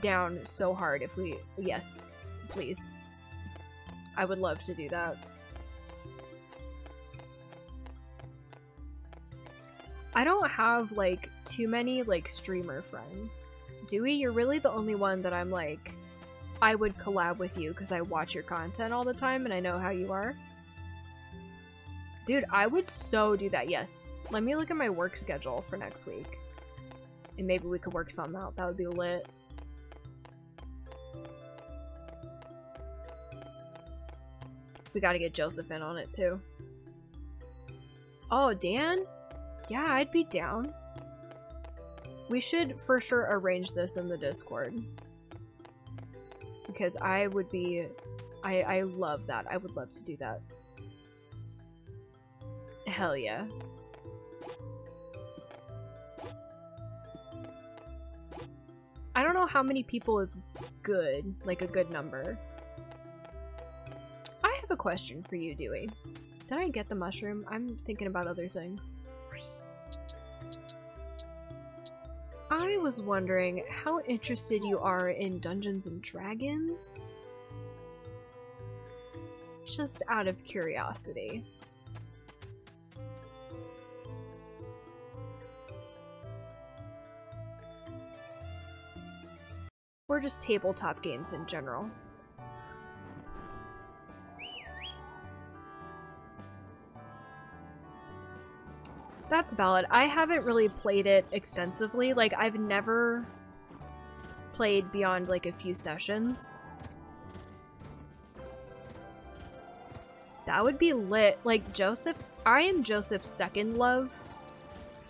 down so hard if we... Yes, please. I would love to do that. I don't have, like, too many, like, streamer friends. Dewey, you're really the only one that I'm, like, I would collab with you because I watch your content all the time and I know how you are. Dude, I would so do that, yes. Let me look at my work schedule for next week. And maybe we could work something out. That would be lit. We gotta get Joseph in on it too. Oh, Dan? Yeah, I'd be down. We should for sure arrange this in the Discord. Because I would be... I, I love that. I would love to do that. Hell yeah. I don't know how many people is good, like a good number. I have a question for you, Dewey. Did I get the mushroom? I'm thinking about other things. I was wondering how interested you are in Dungeons and Dragons? Just out of curiosity. or just tabletop games in general. That's valid. I haven't really played it extensively. Like, I've never played beyond, like, a few sessions. That would be lit. Like, Joseph... I am Joseph's second love.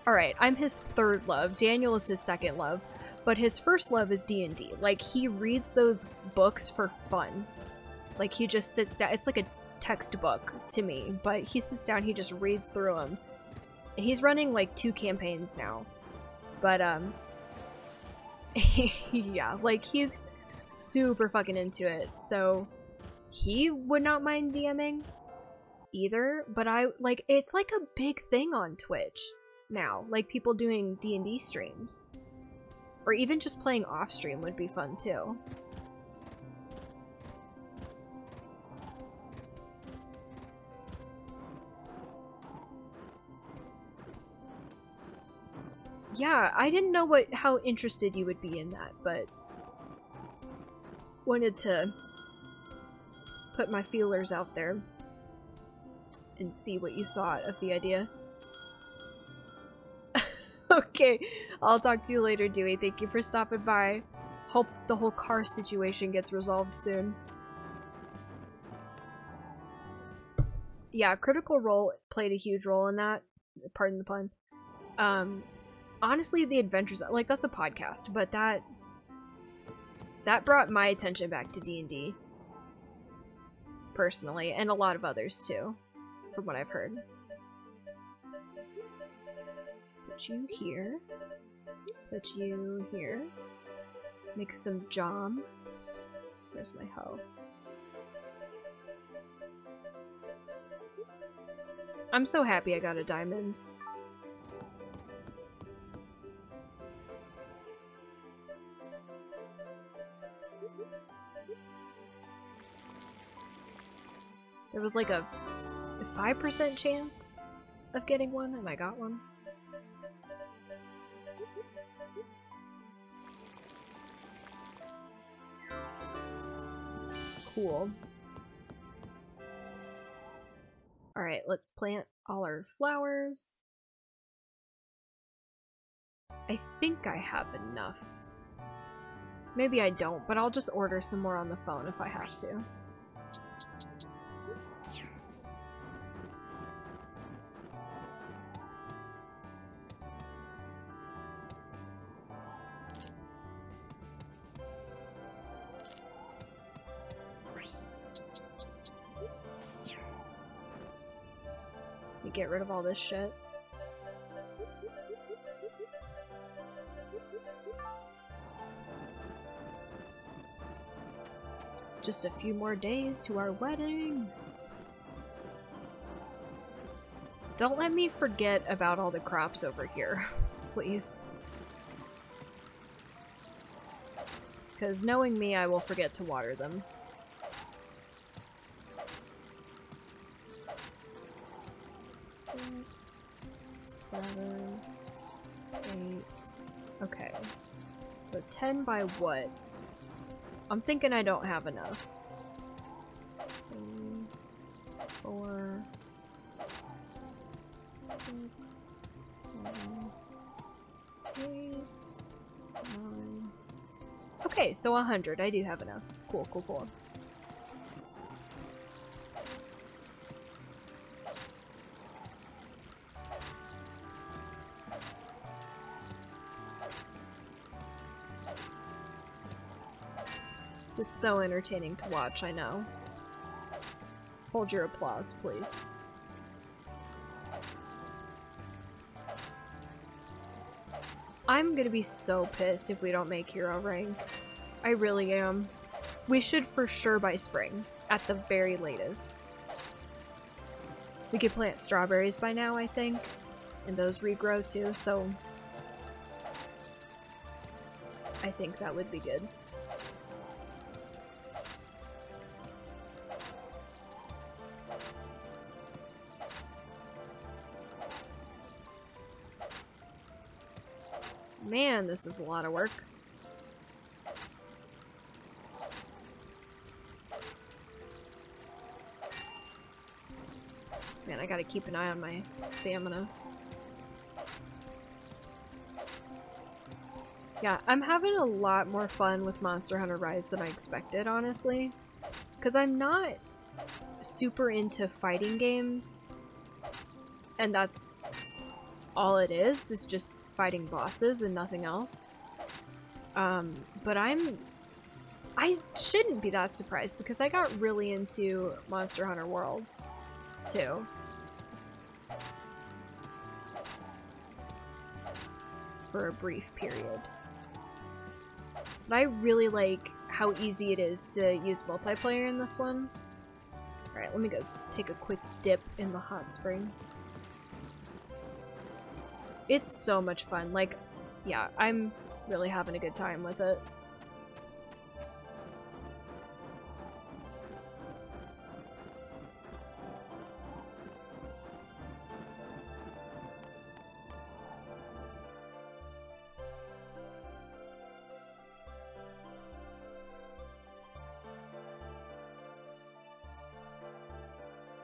Alright, I'm his third love. Daniel is his second love but his first love is D&D. Like, he reads those books for fun. Like, he just sits down. It's like a textbook to me, but he sits down, he just reads through them. He's running, like, two campaigns now. But, um, yeah, like, he's super fucking into it, so he would not mind DMing either, but I, like, it's like a big thing on Twitch now, like people doing D&D streams. Or even just playing off stream would be fun too. Yeah, I didn't know what how interested you would be in that, but wanted to put my feelers out there and see what you thought of the idea. okay, I'll talk to you later, Dewey. Thank you for stopping by. Hope the whole car situation gets resolved soon. Yeah, Critical Role played a huge role in that. Pardon the pun. Um, honestly, the Adventures, like, that's a podcast, but that that brought my attention back to D&D. Personally, and a lot of others too, from what I've heard. Put you here. Put you here. Make some jam. Where's my hoe? I'm so happy I got a diamond. There was like a 5% chance of getting one, and I got one. Cool. Alright, let's plant all our flowers. I think I have enough. Maybe I don't, but I'll just order some more on the phone if I have to. Rid of all this shit. Just a few more days to our wedding. Don't let me forget about all the crops over here, please. Because knowing me, I will forget to water them. Seven, eight. Okay. So 10 by what? I'm thinking I don't have enough. Three, four, six, seven, eight, nine. Okay, so 100. I do have enough. Cool, cool, cool. Is so entertaining to watch, I know. Hold your applause, please. I'm gonna be so pissed if we don't make hero rank. I really am. We should for sure by spring, at the very latest. We could plant strawberries by now, I think, and those regrow too, so I think that would be good. Man, this is a lot of work. Man, I gotta keep an eye on my stamina. Yeah, I'm having a lot more fun with Monster Hunter Rise than I expected, honestly. Because I'm not super into fighting games. And that's all it is, It's just fighting bosses and nothing else. Um, but I'm... I shouldn't be that surprised because I got really into Monster Hunter World, too. for a brief period. But I really like how easy it is to use multiplayer in this one. Alright, let me go take a quick dip in the hot spring. It's so much fun. Like, yeah, I'm really having a good time with it.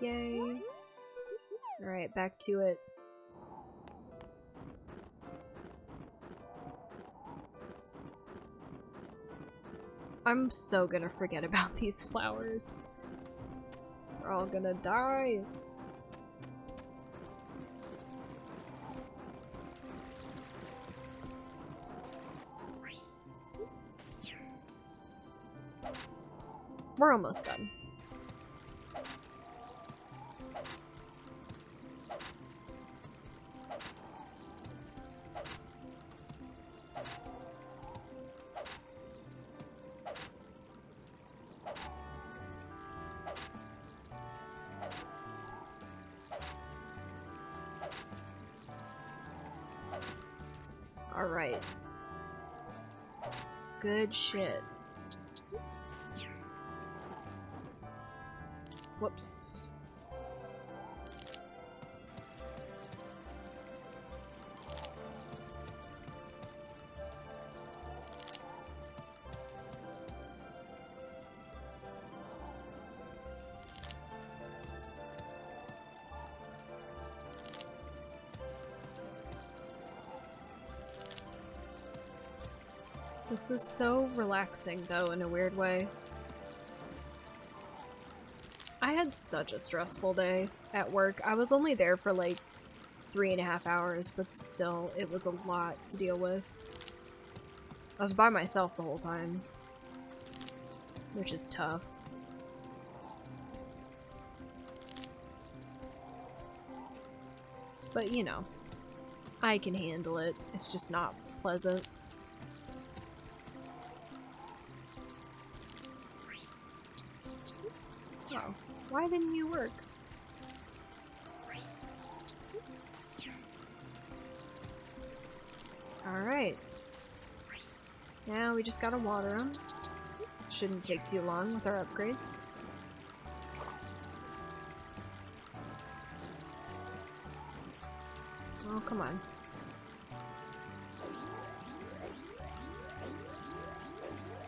Yay. Alright, back to it. I'm so gonna forget about these flowers. We're all gonna die. We're almost done. Good shit. This is so relaxing, though, in a weird way. I had such a stressful day at work. I was only there for like three and a half hours, but still, it was a lot to deal with. I was by myself the whole time, which is tough. But, you know, I can handle it. It's just not pleasant. Why didn't you work? Alright. Now we just gotta water them. Shouldn't take too long with our upgrades. Oh, come on.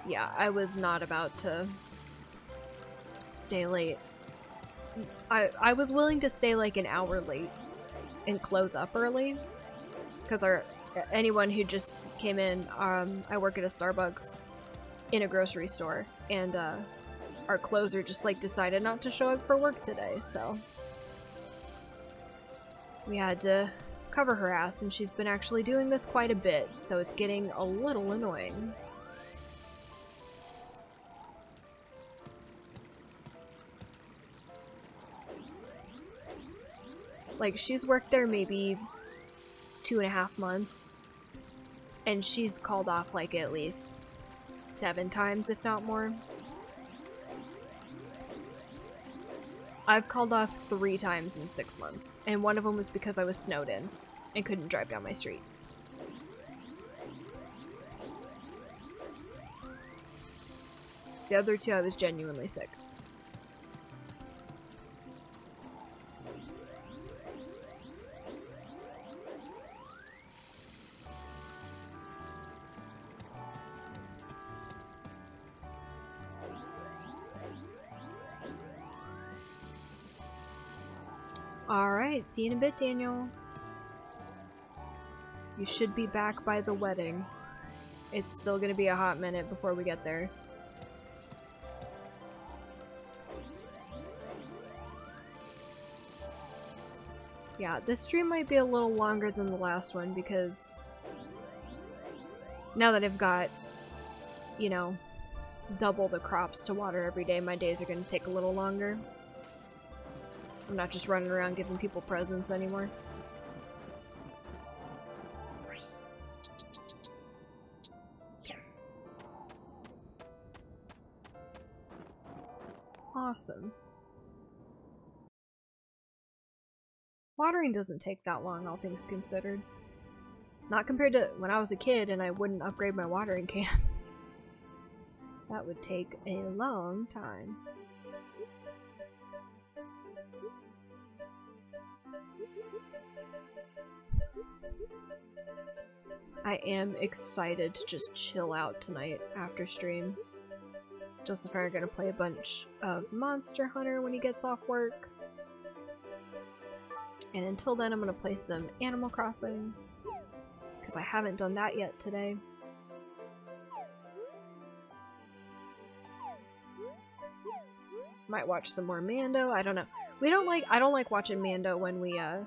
Yeah, I was not about to stay late. I I was willing to stay like an hour late and close up early. Because our anyone who just came in um I work at a Starbucks in a grocery store and uh our closer just like decided not to show up for work today so. We had to cover her ass and she's been actually doing this quite a bit so it's getting a little annoying Like, she's worked there maybe two and a half months. And she's called off, like, at least seven times, if not more. I've called off three times in six months, and one of them was because I was snowed in and couldn't drive down my street. The other two, I was genuinely sick. See you in a bit, Daniel. You should be back by the wedding. It's still gonna be a hot minute before we get there. Yeah, this stream might be a little longer than the last one because now that I've got, you know, double the crops to water every day, my days are going to take a little longer. I'm not just running around giving people presents anymore. Awesome. Watering doesn't take that long, all things considered. Not compared to when I was a kid and I wouldn't upgrade my watering can. that would take a long time. I am excited to just chill out tonight after stream. Justin and I are gonna play a bunch of Monster Hunter when he gets off work. And until then, I'm gonna play some Animal Crossing. Because I haven't done that yet today. Might watch some more Mando, I don't know. We don't like- I don't like watching Mando when we, uh,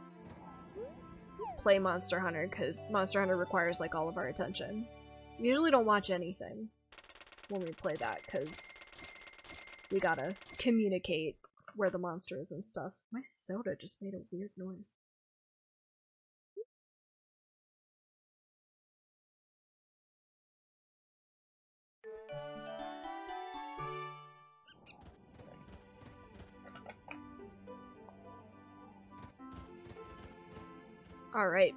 play Monster Hunter, because Monster Hunter requires, like, all of our attention. We usually don't watch anything when we play that, because we gotta communicate where the monster is and stuff. My soda just made a weird noise. Alright.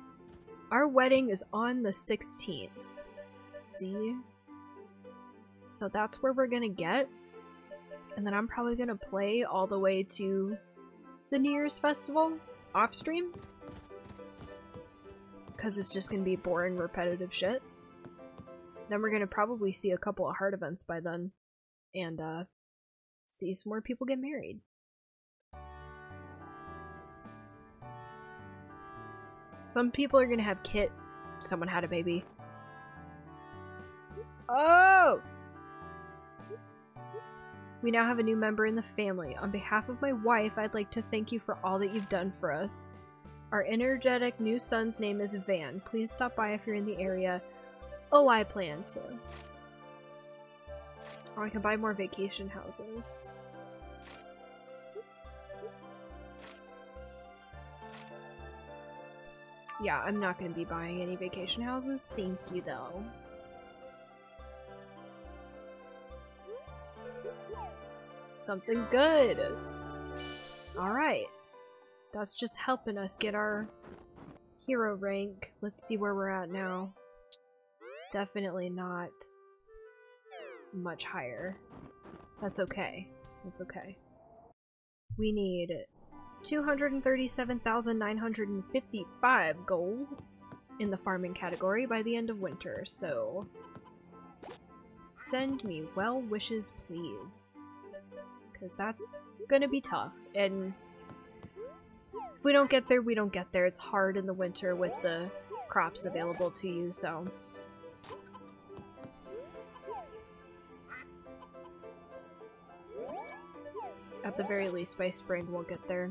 Our wedding is on the 16th. See? So that's where we're gonna get. And then I'm probably gonna play all the way to the New Year's Festival off stream. Because it's just gonna be boring, repetitive shit. Then we're gonna probably see a couple of heart events by then. And, uh, see some more people get married. Some people are gonna have kit. Someone had a baby. Oh! We now have a new member in the family. On behalf of my wife, I'd like to thank you for all that you've done for us. Our energetic new son's name is Van. Please stop by if you're in the area. Oh, I plan to. Or oh, I can buy more vacation houses. Yeah, I'm not going to be buying any vacation houses. Thank you, though. Something good! Alright. That's just helping us get our hero rank. Let's see where we're at now. Definitely not much higher. That's okay. That's okay. We need 237,955 gold in the farming category by the end of winter, so send me well wishes please. Because that's gonna be tough, and if we don't get there, we don't get there. It's hard in the winter with the crops available to you, so... At the very least, by spring we'll get there.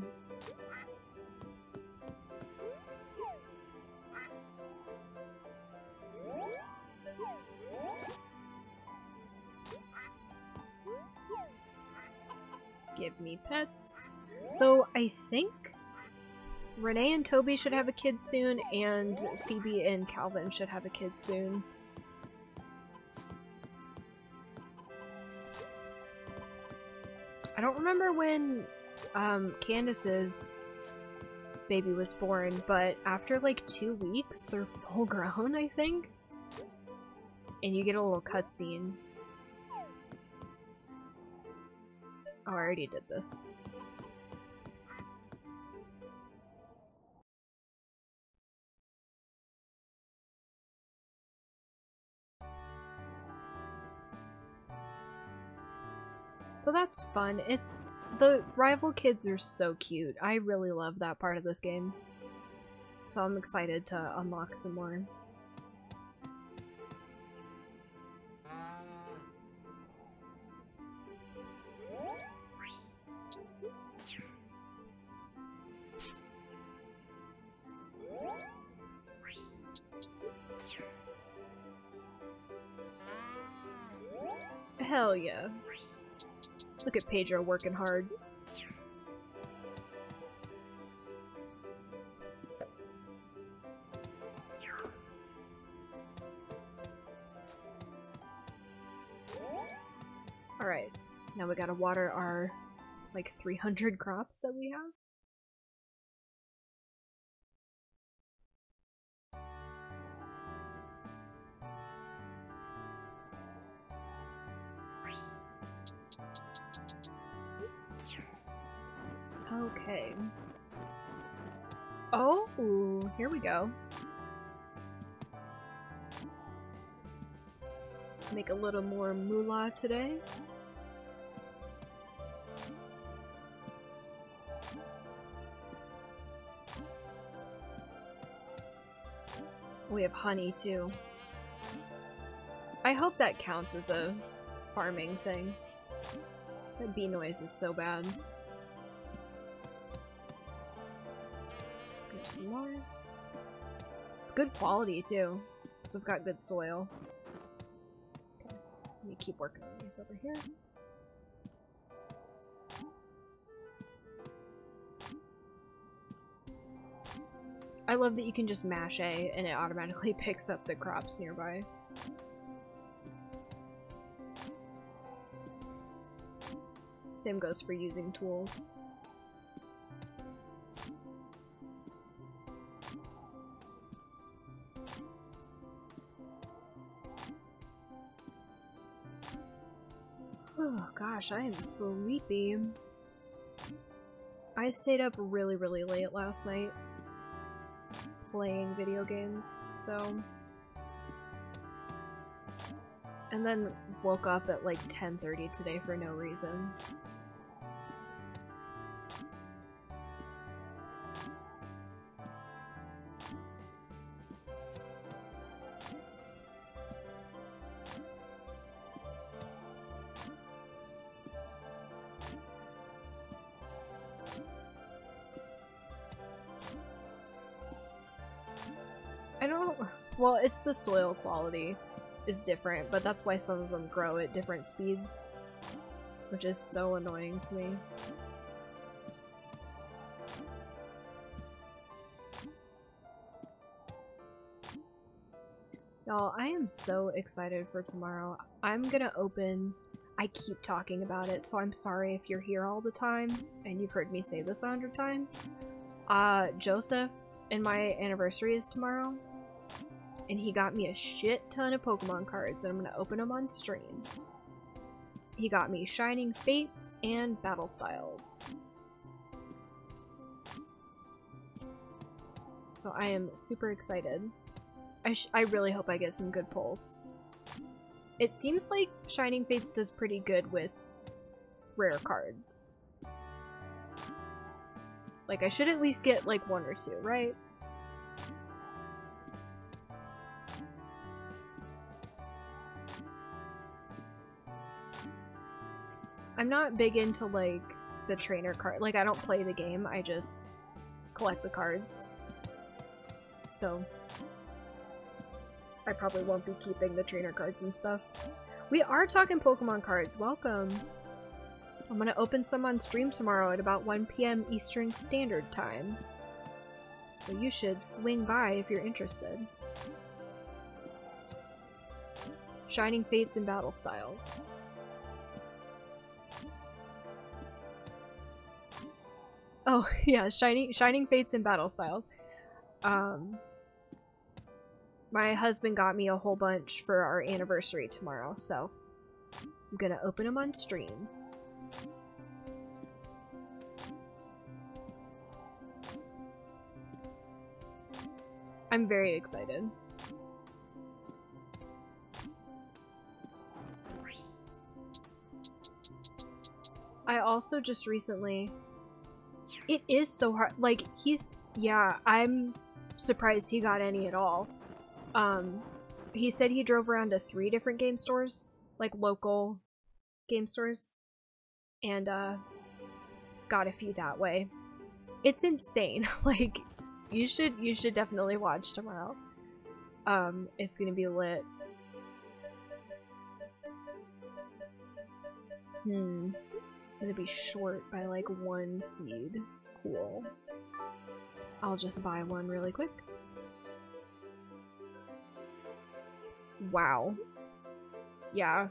Give me pets. So I think Renee and Toby should have a kid soon, and Phoebe and Calvin should have a kid soon. I don't remember when um, Candace's baby was born, but after like two weeks, they're full grown, I think? And you get a little cutscene I already did this. So that's fun. It's- the rival kids are so cute. I really love that part of this game. So I'm excited to unlock some more. Pedro working hard. Alright, now we gotta water our like 300 crops that we have. Okay. Oh, here we go. Make a little more moolah today. We have honey too. I hope that counts as a farming thing. That bee noise is so bad. Some more. It's good quality too, so I've got good soil. Okay. Let me keep working on these over here. I love that you can just mash A and it automatically picks up the crops nearby. Same goes for using tools. Gosh, I am sleepy. I stayed up really, really late last night playing video games, so... And then woke up at like 10.30 today for no reason. It's the soil quality is different, but that's why some of them grow at different speeds. Which is so annoying to me. Y'all, I am so excited for tomorrow. I'm gonna open... I keep talking about it, so I'm sorry if you're here all the time, and you've heard me say this a hundred times. Uh, Joseph and my anniversary is tomorrow, and he got me a shit ton of Pokemon cards, and I'm gonna open them on stream. He got me Shining Fates and Battle Styles. So I am super excited. I, I really hope I get some good pulls. It seems like Shining Fates does pretty good with rare cards. Like, I should at least get, like, one or two, right? I'm not big into, like, the trainer card. Like, I don't play the game, I just collect the cards. So, I probably won't be keeping the trainer cards and stuff. We are talking Pokemon cards. Welcome. I'm gonna open some on stream tomorrow at about 1 p.m. Eastern Standard Time. So you should swing by if you're interested. Shining Fates and Battle Styles. Oh, yeah, Shining Shining Fates in Battle style. Um, my husband got me a whole bunch for our anniversary tomorrow, so I'm gonna open them on stream. I'm very excited. I also just recently... It is so hard. Like, he's... Yeah, I'm surprised he got any at all. Um, he said he drove around to three different game stores, like local game stores, and uh, got a few that way. It's insane. like, you should you should definitely watch tomorrow. Um, it's gonna be lit. Hmm. Gonna be short by like one seed. Cool. I'll just buy one really quick. Wow. Yeah.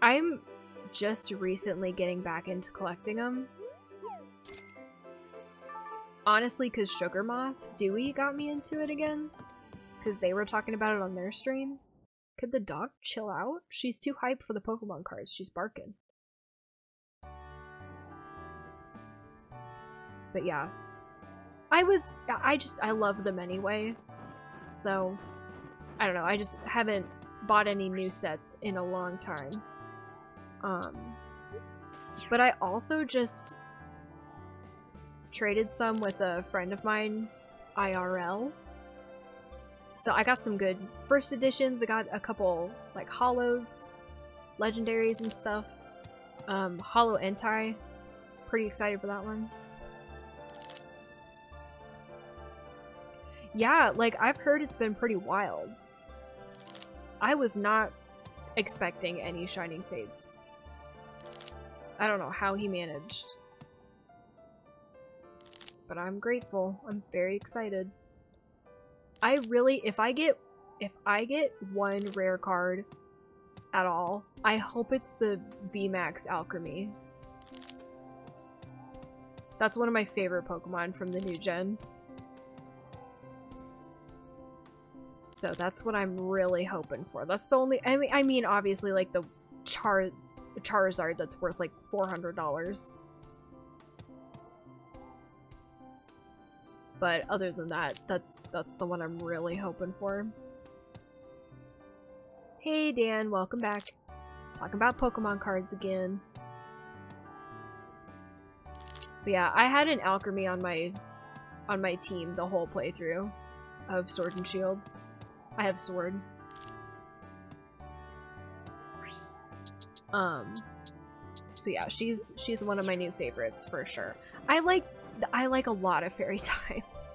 I'm just recently getting back into collecting them. honestly, because Sugar Moth, Dewey got me into it again. Because they were talking about it on their stream. Could the dog chill out? She's too hyped for the Pokemon cards. She's barking. But yeah. I was- I just- I love them anyway. So, I don't know. I just haven't bought any new sets in a long time. Um, but I also just traded some with a friend of mine, IRL. So I got some good first editions. I got a couple like holos, legendaries and stuff. Um, Holo Entei. Pretty excited for that one. Yeah, like I've heard it's been pretty wild. I was not expecting any Shining Fates. I don't know how he managed. But I'm grateful. I'm very excited. I really, if I get, if I get one rare card at all, I hope it's the VMAX Alcremie. That's one of my favorite Pokemon from the new gen. So that's what I'm really hoping for. That's the only, I mean, I mean obviously like the Char Charizard that's worth like $400. But other than that, that's that's the one I'm really hoping for. Hey Dan, welcome back. Talking about Pokemon cards again. But yeah, I had an Alcremie on my on my team the whole playthrough of Sword and Shield. I have Sword. Um so yeah, she's she's one of my new favorites for sure. I like I like a lot of fairy types.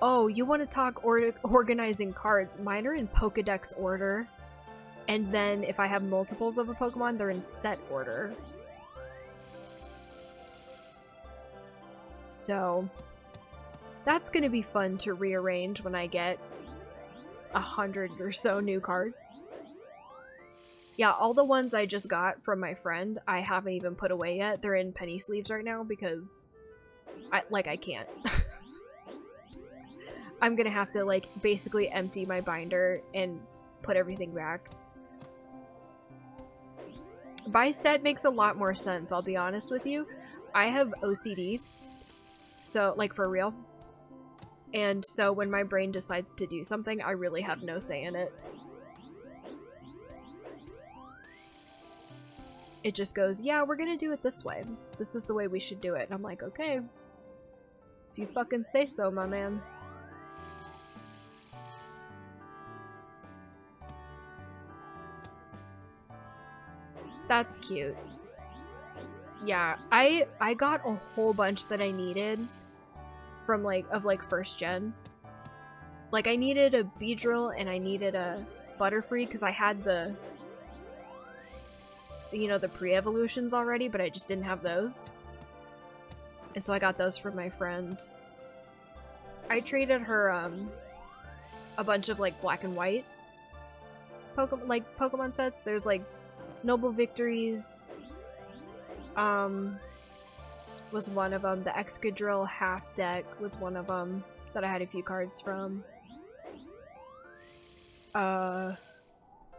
Oh, you want to talk or organizing cards? Mine are in Pokedex order. And then if I have multiples of a Pokemon, they're in set order. So, that's gonna be fun to rearrange when I get a hundred or so new cards. Yeah, all the ones I just got from my friend, I haven't even put away yet. They're in penny sleeves right now because, I like, I can't. I'm gonna have to, like, basically empty my binder and put everything back. By set makes a lot more sense, I'll be honest with you. I have OCD, so, like, for real. And so when my brain decides to do something, I really have no say in it. It just goes, yeah, we're gonna do it this way. This is the way we should do it. And I'm like, okay. If you fucking say so, my man. That's cute. Yeah, I I got a whole bunch that I needed from like of like first gen. Like I needed a Beedrill and I needed a Butterfree because I had the you know the pre-evolutions already, but I just didn't have those. And so I got those from my friend. I traded her um a bunch of like black and white Pokemon like Pokemon sets. There's like Noble Victories, um, was one of them. The Excadrill half deck was one of them that I had a few cards from. Uh,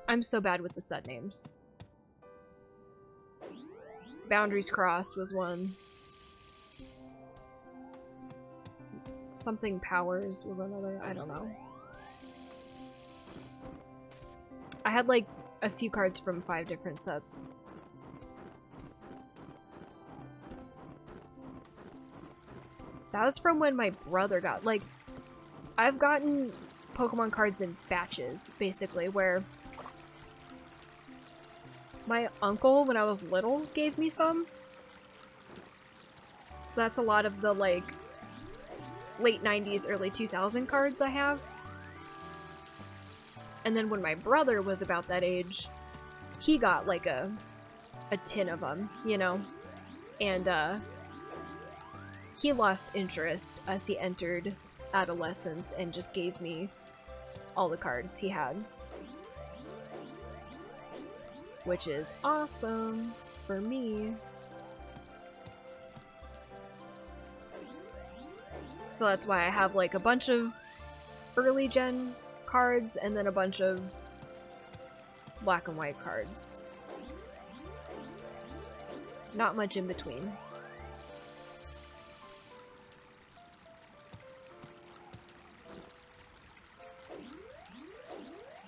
I'm so bad with the set names. Boundaries Crossed was one. Something Powers was another, I don't know. I had like a few cards from five different sets. That was from when my brother got, like, I've gotten Pokemon cards in batches, basically, where my uncle, when I was little, gave me some. So that's a lot of the, like, late 90s, early 2000 cards I have. And then when my brother was about that age, he got like a a tin of them, you know? And uh he lost interest as he entered adolescence and just gave me all the cards he had. Which is awesome for me. So that's why I have like a bunch of early gen cards and then a bunch of black and white cards. Not much in between.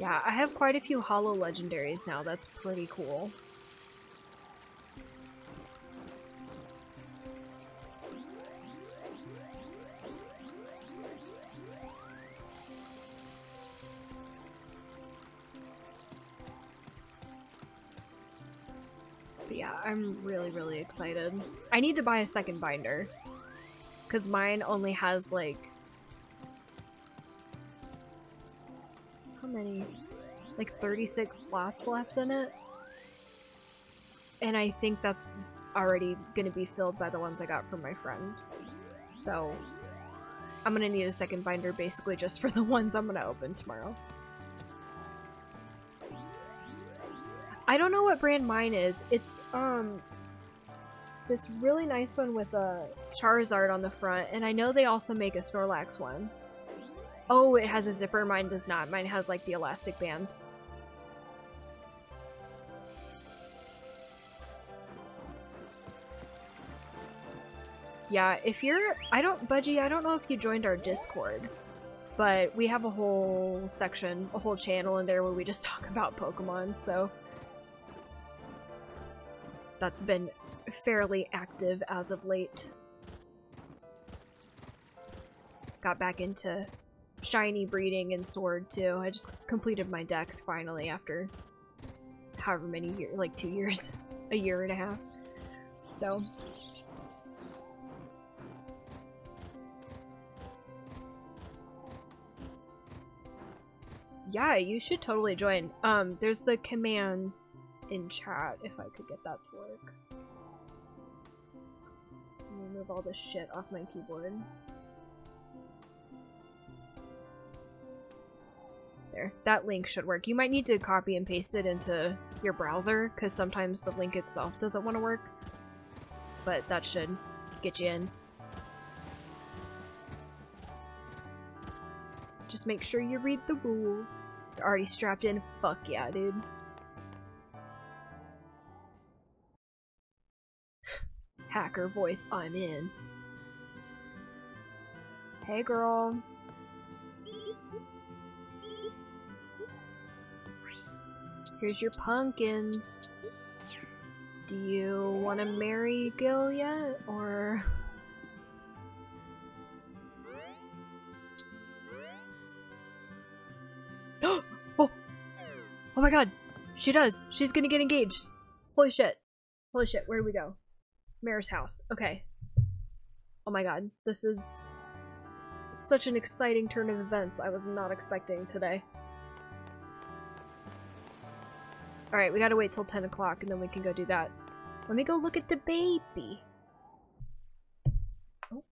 Yeah, I have quite a few holo legendaries now. That's pretty cool. But yeah, I'm really, really excited. I need to buy a second binder. Because mine only has like many? Like 36 slots left in it. And I think that's already going to be filled by the ones I got from my friend. So I'm going to need a second binder basically just for the ones I'm going to open tomorrow. I don't know what brand mine is. It's um this really nice one with a Charizard on the front, and I know they also make a Snorlax one. Oh, it has a zipper. Mine does not. Mine has like the elastic band. Yeah, if you're- I don't- Budgie, I don't know if you joined our Discord, but we have a whole section, a whole channel in there where we just talk about Pokemon, so... That's been fairly active as of late. Got back into shiny breeding and sword too. I just completed my dex finally after however many years, like two years, a year and a half. So. Yeah, you should totally join. Um, there's the commands in chat if I could get that to work. Remove all this shit off my keyboard. There, that link should work. You might need to copy and paste it into your browser, because sometimes the link itself doesn't want to work. But that should get you in. Just make sure you read the rules. You're already strapped in? Fuck yeah, dude. Hacker voice, I'm in. Hey girl. Here's your pumpkins. Do you want to marry Gil yet, or...? oh! Oh my god! She does! She's gonna get engaged! Holy shit. Holy shit, where do we go? Mayor's house. Okay. Oh my god, this is such an exciting turn of events I was not expecting today. Alright, we gotta wait till 10 o'clock and then we can go do that. Let me go look at the baby. Oh.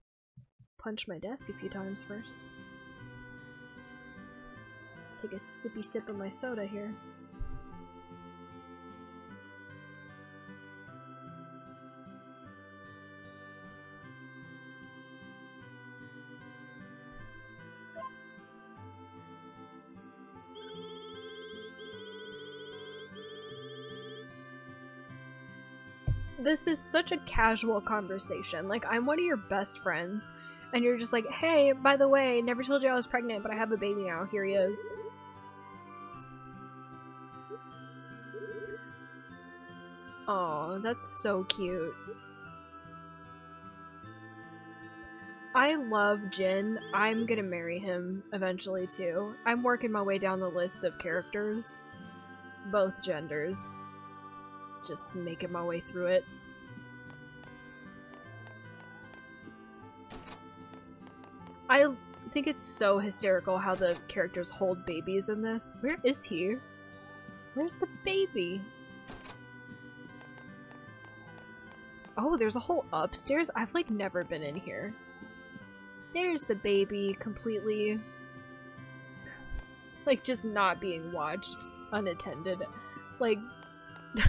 Punch my desk a few times first. Take a sippy sip of my soda here. This is such a casual conversation. Like, I'm one of your best friends, and you're just like, hey, by the way, never told you I was pregnant, but I have a baby now. Here he is. Oh, that's so cute. I love Jin. I'm gonna marry him eventually too. I'm working my way down the list of characters. Both genders just making my way through it. I think it's so hysterical how the characters hold babies in this. Where is he? Where's the baby? Oh, there's a whole upstairs? I've like never been in here. There's the baby completely like just not being watched unattended. Like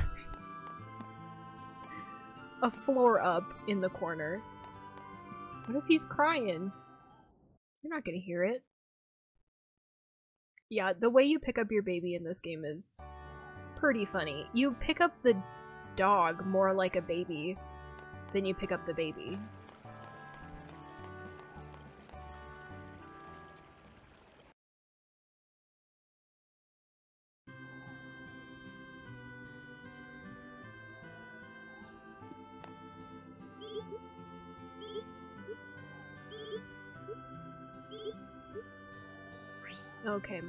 a floor up in the corner. What if he's crying? You're not gonna hear it. Yeah, the way you pick up your baby in this game is pretty funny. You pick up the dog more like a baby than you pick up the baby.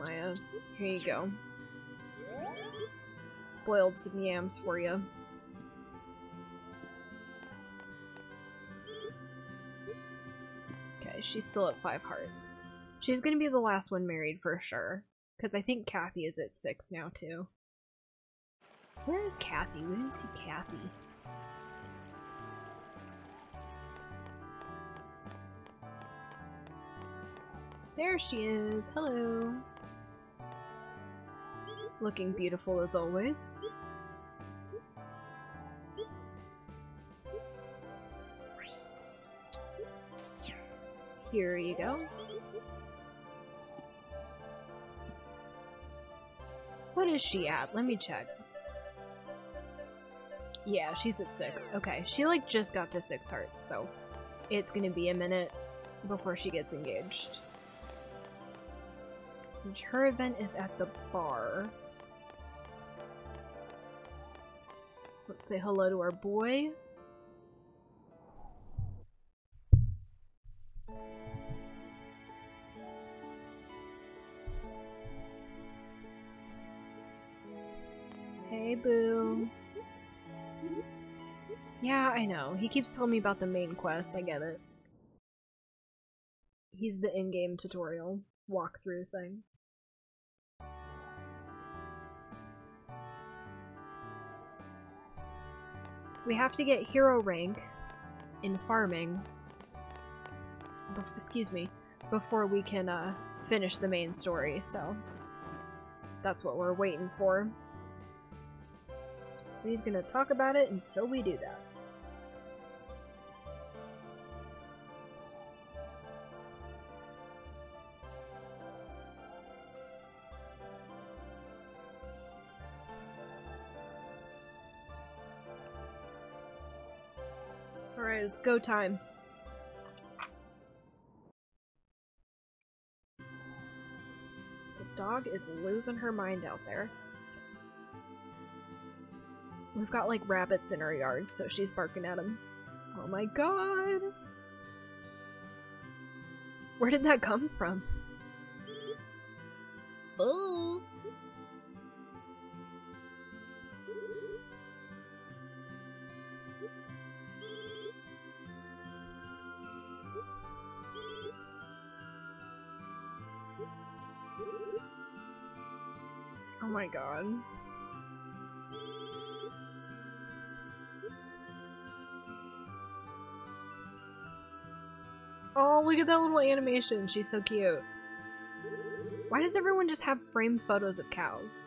Maya. Here you go. Boiled some yams for you. Okay, she's still at five hearts. She's gonna be the last one married for sure. Because I think Kathy is at six now, too. Where is Kathy? We didn't see Kathy. There she is. Hello. Looking beautiful as always. Here you go. What is she at? Let me check. Yeah, she's at six. Okay, she like just got to six hearts, so it's gonna be a minute before she gets engaged. Her event is at the bar. Let's say hello to our boy. Hey, boo. Yeah, I know. He keeps telling me about the main quest. I get it. He's the in-game tutorial walkthrough thing. We have to get hero rank in farming. excuse me. Before we can uh, finish the main story, so that's what we're waiting for. So he's gonna talk about it until we do that. It's go time. The dog is losing her mind out there. We've got like rabbits in our yard, so she's barking at them. Oh my god! Where did that come from? God. Oh, look at that little animation. She's so cute. Why does everyone just have framed photos of cows?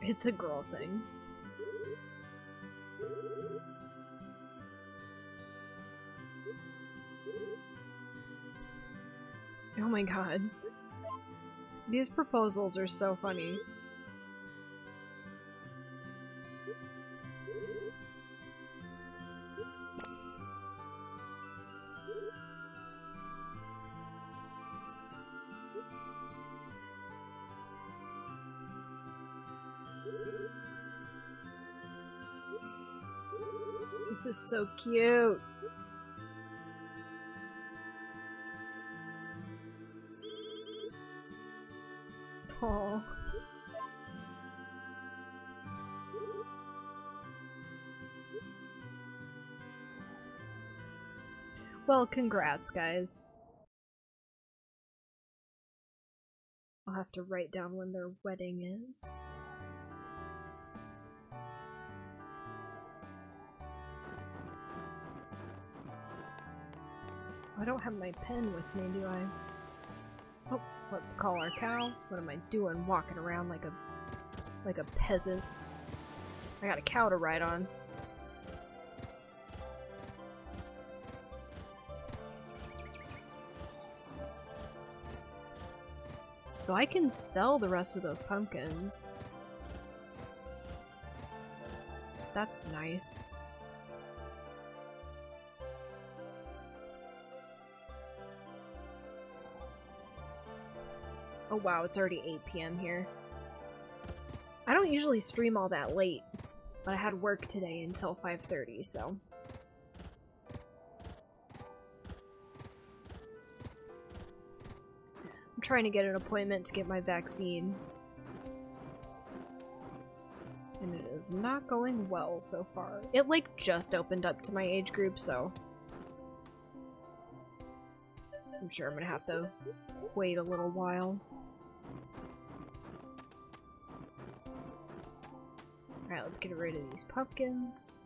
It's a girl thing. Oh my god. These proposals are so funny. This is so cute. Well, congrats, guys. I'll have to write down when their wedding is. I don't have my pen with me, do I? Oh, let's call our cow. What am I doing walking around like a like a peasant. I got a cow to ride on. So I can sell the rest of those pumpkins. That's nice. Oh wow, it's already 8 p.m. here. I don't usually stream all that late, but I had work today until 5.30, so... trying to get an appointment to get my vaccine. And it is not going well so far. It, like, just opened up to my age group, so... I'm sure I'm gonna have to wait a little while. Alright, let's get rid of these pumpkins.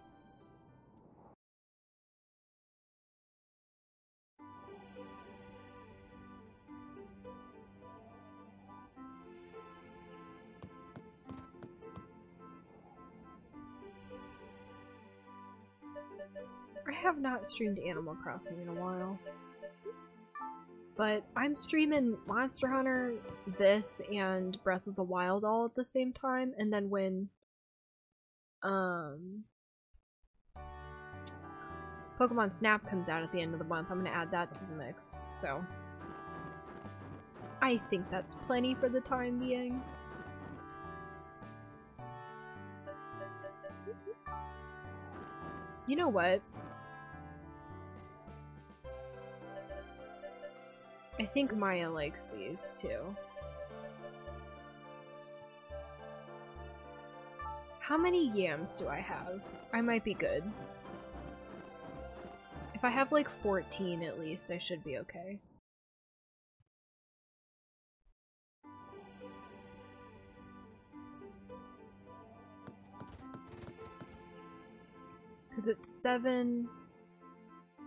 Have not streamed Animal Crossing in a while. But I'm streaming Monster Hunter, this, and Breath of the Wild all at the same time, and then when um Pokemon Snap comes out at the end of the month, I'm gonna add that to the mix, so I think that's plenty for the time being. You know what? I think Maya likes these too. How many yams do I have? I might be good. If I have like 14 at least, I should be okay. Because it's 7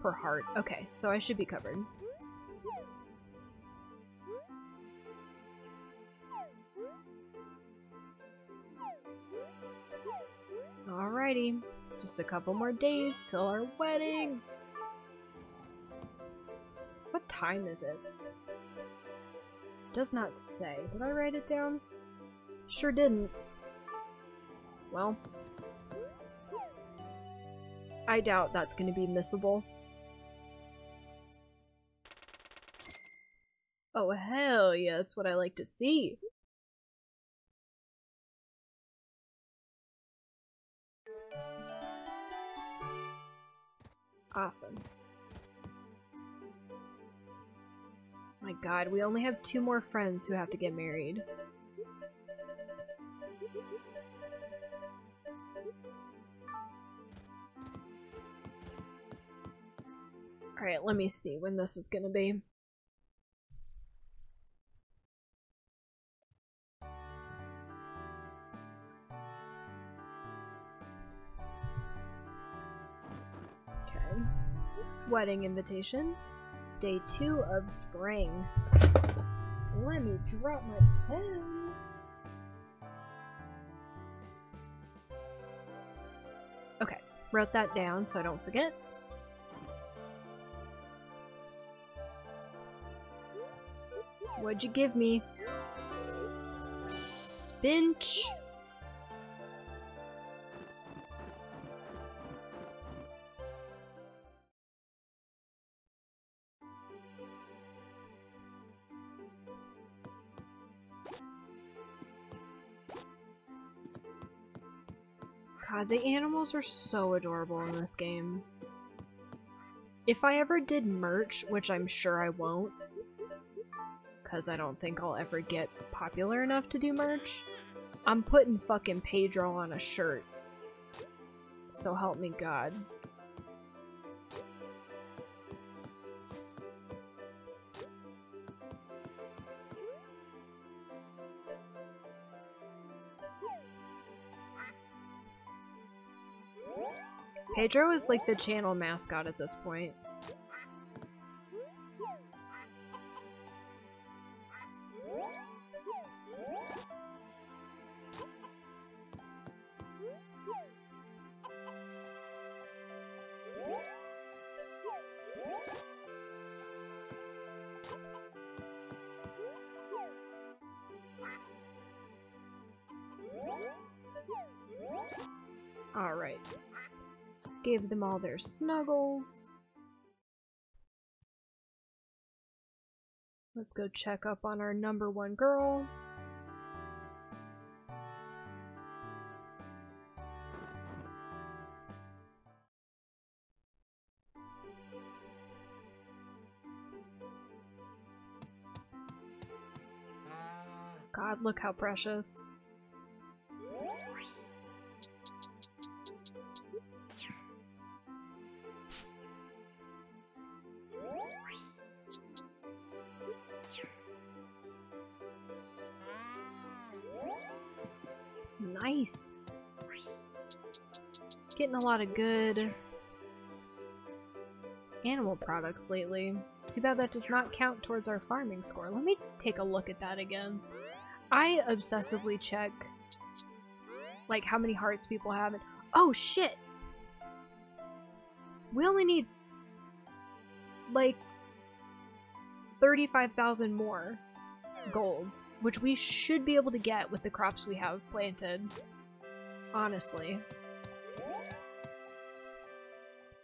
per heart. Okay, so I should be covered. Alrighty, just a couple more days till our wedding. What time is it? Does not say. Did I write it down? Sure didn't. Well. I doubt that's going to be missable. Oh hell yeah, that's what I like to see. Awesome. My god, we only have two more friends who have to get married. Alright, let me see when this is gonna be. Wedding invitation. Day two of spring. Let me drop my pen. Okay, wrote that down so I don't forget. What'd you give me? Spinch. The animals are so adorable in this game. If I ever did merch, which I'm sure I won't, because I don't think I'll ever get popular enough to do merch, I'm putting fucking Pedro on a shirt. So help me God. Pedro is like the channel mascot at this point. All their snuggles. Let's go check up on our number one girl. God, look how precious. Nice. Getting a lot of good animal products lately. Too bad that does not count towards our farming score. Let me take a look at that again. I obsessively check like how many hearts people have and oh shit! We only need like 35,000 more golds, which we should be able to get with the crops we have planted. Honestly.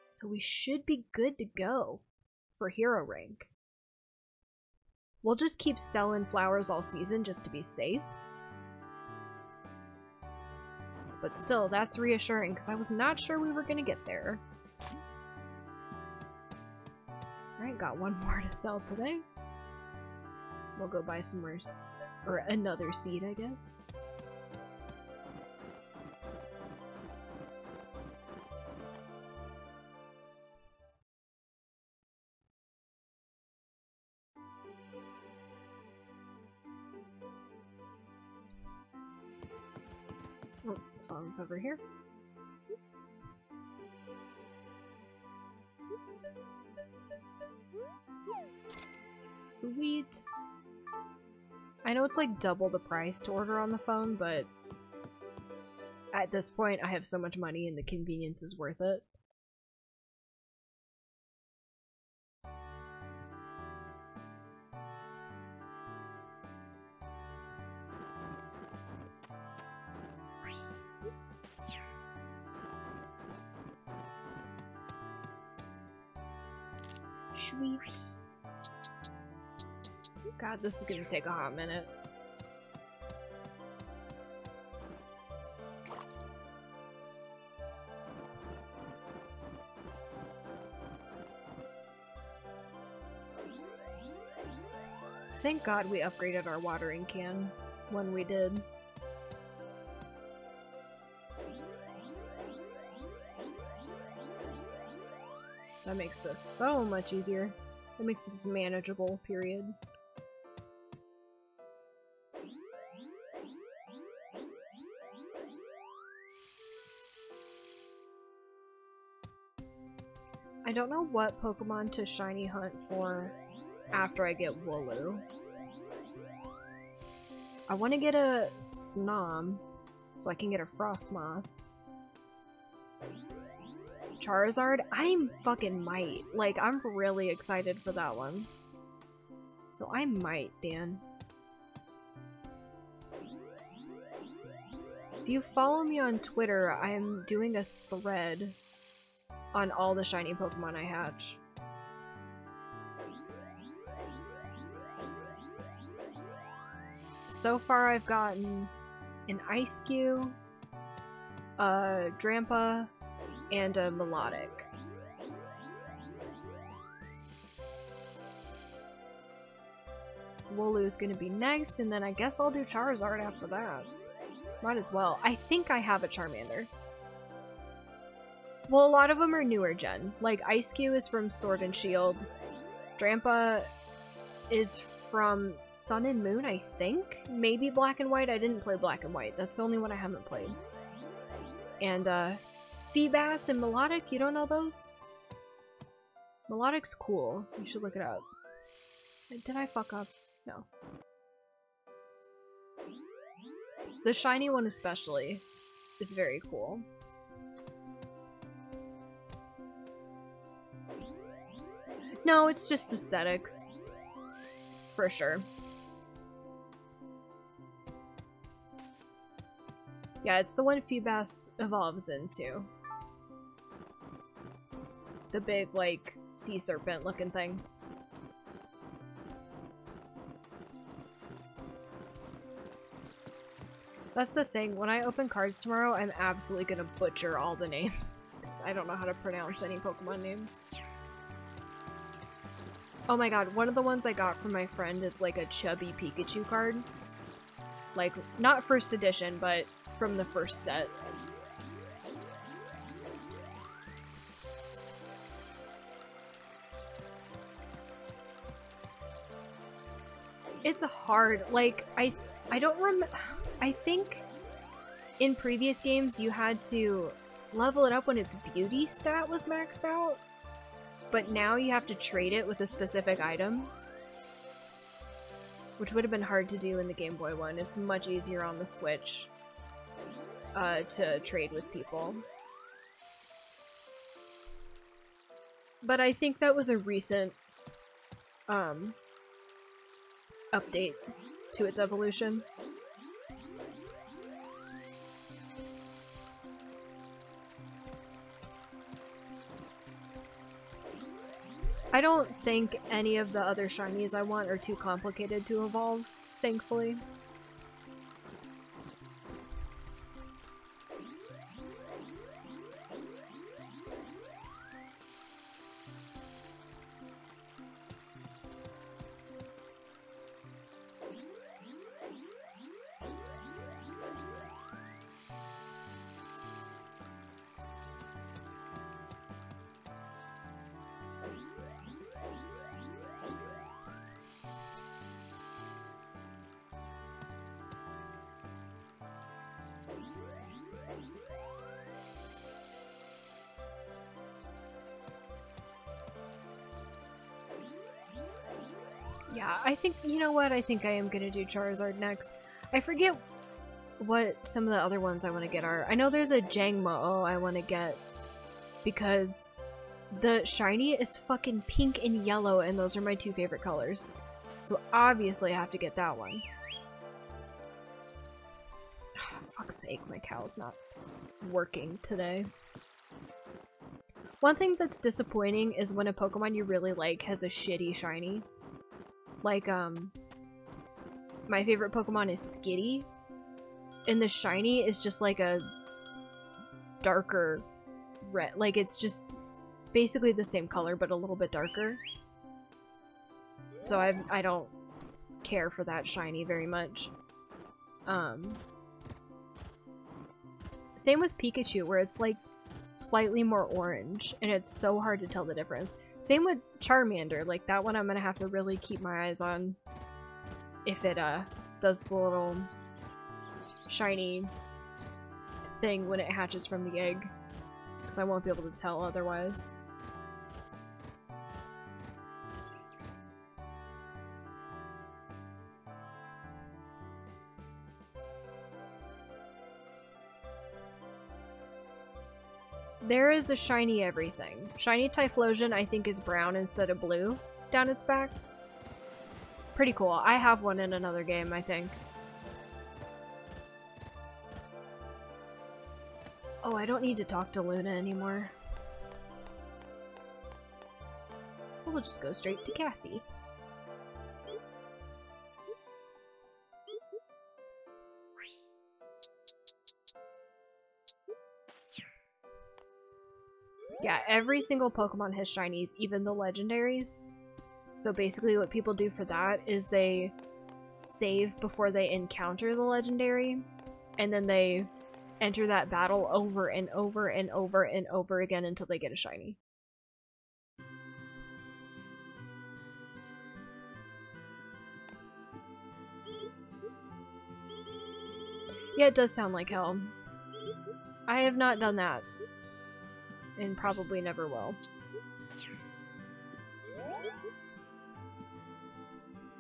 So we should be good to go for hero rank. We'll just keep selling flowers all season just to be safe. But still, that's reassuring because I was not sure we were going to get there. Alright, got one more to sell today. We'll go buy some more, or another seed, I guess. Oh, phone's over here. Sweet. I know it's like double the price to order on the phone, but at this point I have so much money and the convenience is worth it. God, this is gonna take a hot minute. Thank God we upgraded our watering can when we did. That makes this so much easier. It makes this manageable, period. I don't know what Pokemon to shiny hunt for after I get Wooloo. I want to get a Snom so I can get a Frosmoth. Charizard, I'm fucking might. Like, I'm really excited for that one. So I might, Dan. If you follow me on Twitter, I am doing a thread on all the shiny Pokemon I hatch. So far I've gotten an Eiscue, a Drampa, and a Milotic. Wooloo's gonna be next, and then I guess I'll do Charizard after that. Might as well. I think I have a Charmander. Well, a lot of them are newer gen. Like, Eiscue is from Sword and Shield. Drampa is from Sun and Moon, I think? Maybe Black and White? I didn't play Black and White. That's the only one I haven't played. And, uh, Feebas and Milotic, you don't know those? Milotic's cool. You should look it up. Did I fuck up? No. The shiny one especially is very cool. No, it's just aesthetics. For sure. Yeah, it's the one Feebas evolves into. The big, like, sea serpent looking thing. That's the thing, when I open cards tomorrow, I'm absolutely gonna butcher all the names. Because I don't know how to pronounce any Pokemon names. Oh my god, one of the ones I got from my friend is like a chubby Pikachu card. Like, not first edition, but from the first set. It's hard. Like, I I don't rem- I think in previous games you had to level it up when its beauty stat was maxed out, but now you have to trade it with a specific item. Which would have been hard to do in the Game Boy one. It's much easier on the Switch uh, to trade with people. But I think that was a recent um, update to its evolution. I don't think any of the other shinies I want are too complicated to evolve, thankfully. Know what, I think I am gonna do Charizard next. I forget what some of the other ones I want to get are. I know there's a Jangmo I want to get because the shiny is fucking pink and yellow and those are my two favorite colors. So obviously I have to get that one. Oh, fuck's sake, my cow's not working today. One thing that's disappointing is when a Pokemon you really like has a shitty shiny. Like, um, my favorite Pokemon is Skitty, and the shiny is just like a darker red. Like, it's just basically the same color, but a little bit darker. So I've, I don't care for that shiny very much. Um, same with Pikachu, where it's like slightly more orange, and it's so hard to tell the difference. Same with Charmander, like that one I'm gonna have to really keep my eyes on if it uh does the little shiny thing when it hatches from the egg. Because I won't be able to tell otherwise. There is a shiny everything. Shiny Typhlosion I think is brown instead of blue down its back. Pretty cool. I have one in another game, I think. Oh, I don't need to talk to Luna anymore. So we'll just go straight to Kathy. Yeah, every single Pokemon has shinies, even the legendaries. So basically what people do for that is they save before they encounter the legendary, and then they enter that battle over and over and over and over again until they get a shiny. Yeah, it does sound like hell. I have not done that and probably never will.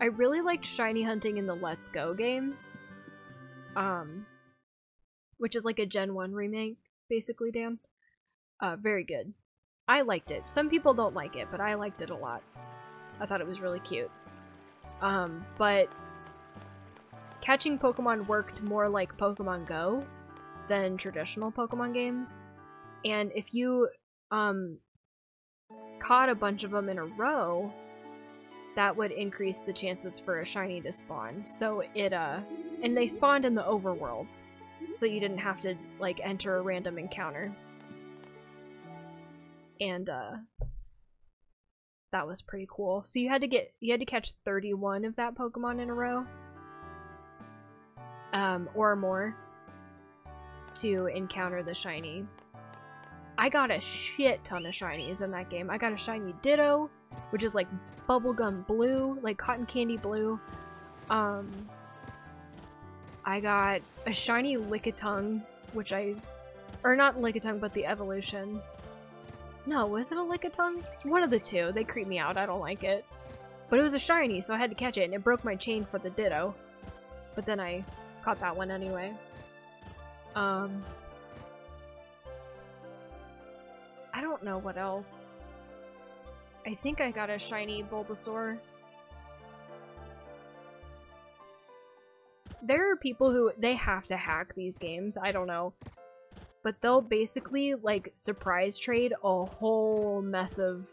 I really liked shiny hunting in the Let's Go games. Um, which is like a Gen 1 remake, basically, Dan. Uh, very good. I liked it. Some people don't like it, but I liked it a lot. I thought it was really cute. Um, but catching Pokemon worked more like Pokemon Go than traditional Pokemon games. And if you um, caught a bunch of them in a row, that would increase the chances for a shiny to spawn. So it, uh, and they spawned in the overworld, so you didn't have to, like, enter a random encounter. And, uh, that was pretty cool. So you had to get, you had to catch 31 of that Pokemon in a row. Um, or more to encounter the shiny. I got a shit ton of shinies in that game. I got a shiny Ditto, which is like bubblegum blue, like cotton candy blue. Um, I got a shiny Lickitung, which I, or not Lickitung, but the evolution. No, was it a Lickitung? One of the two. They creep me out. I don't like it. But it was a shiny, so I had to catch it, and it broke my chain for the Ditto. But then I caught that one anyway. Um, I don't know what else. I think I got a shiny Bulbasaur. There are people who, they have to hack these games, I don't know. But they'll basically, like, surprise trade a whole mess of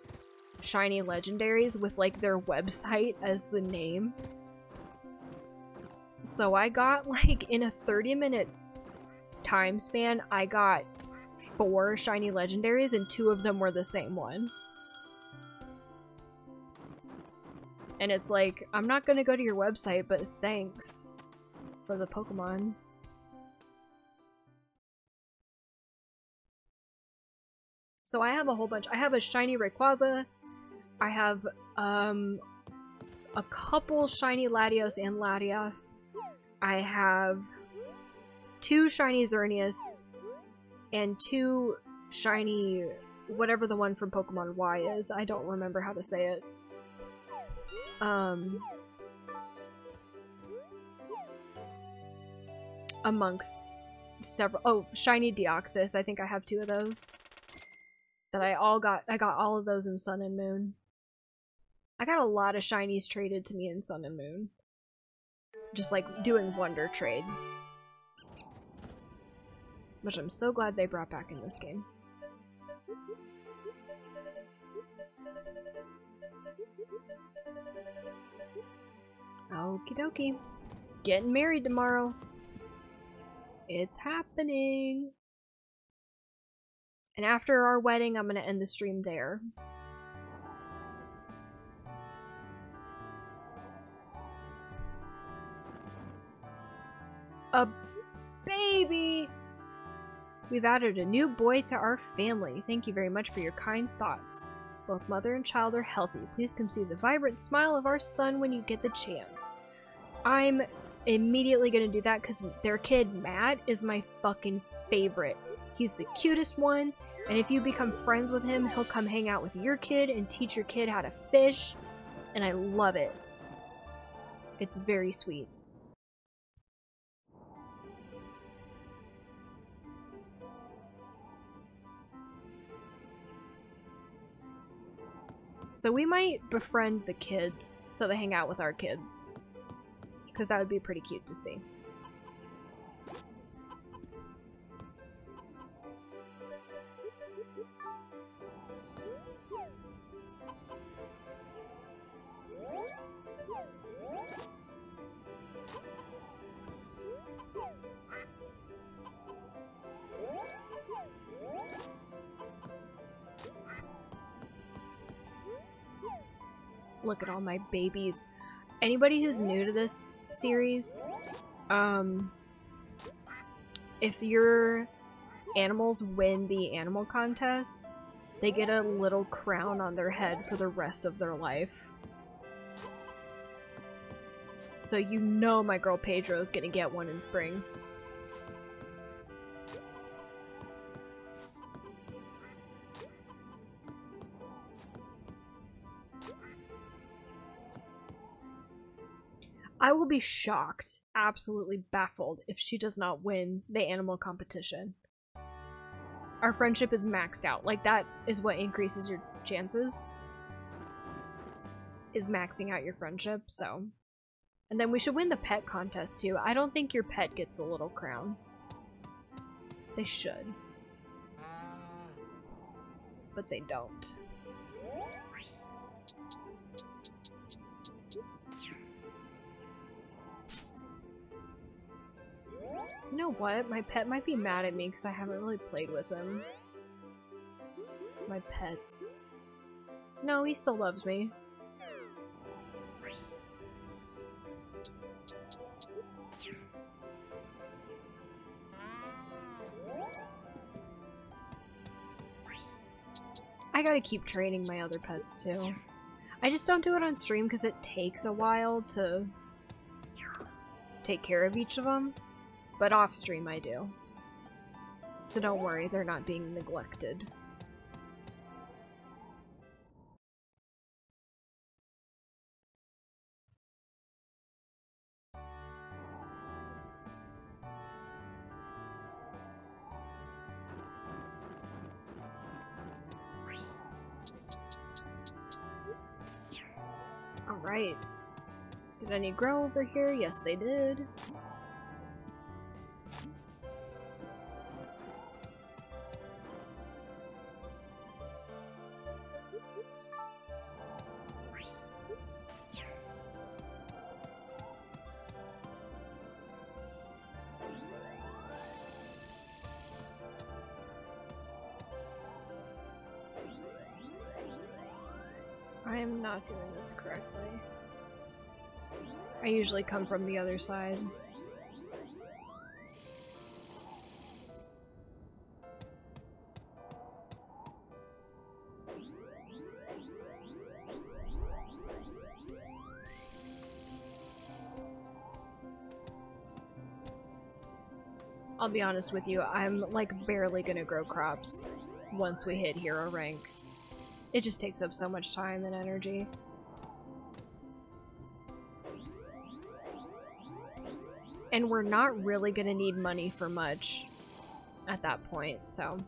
shiny legendaries with, like, their website as the name. So I got, like, in a 30 minute time span, I got four shiny legendaries and two of them were the same one. And it's like, I'm not gonna go to your website, but thanks for the Pokemon. So I have a whole bunch. I have a shiny Rayquaza. I have um, a couple shiny Latios and Latias. I have two shiny Xerneas and two shiny whatever the one from Pokemon Y is. I don't remember how to say it. Um, amongst several- oh, shiny Deoxys. I think I have two of those. That I all got- I got all of those in Sun and Moon. I got a lot of shinies traded to me in Sun and Moon. Just like doing Wonder Trade. Which I'm so glad they brought back in this game. Okie dokie. Getting married tomorrow. It's happening. And after our wedding, I'm gonna end the stream there. A baby! We've added a new boy to our family. Thank you very much for your kind thoughts. Both mother and child are healthy. Please come see the vibrant smile of our son when you get the chance. I'm immediately gonna do that because their kid, Matt, is my fucking favorite. He's the cutest one, and if you become friends with him, he'll come hang out with your kid and teach your kid how to fish, and I love it. It's very sweet. So we might befriend the kids so they hang out with our kids. Because that would be pretty cute to see. Look at all my babies. Anybody who's new to this series, um, if your animals win the animal contest, they get a little crown on their head for the rest of their life. So you know my girl Pedro's gonna get one in spring. I will be shocked, absolutely baffled, if she does not win the animal competition. Our friendship is maxed out. Like, that is what increases your chances. Is maxing out your friendship, so. And then we should win the pet contest, too. I don't think your pet gets a little crown. They should. But they don't. You know what? My pet might be mad at me because I haven't really played with him. My pets. No, he still loves me. I gotta keep training my other pets too. I just don't do it on stream because it takes a while to take care of each of them. But off stream I do. So don't worry, they're not being neglected. Alright. Did any grow over here? Yes, they did. I usually come from the other side. I'll be honest with you, I'm like barely gonna grow crops once we hit hero rank. It just takes up so much time and energy. And we're not really gonna need money for much at that point, so...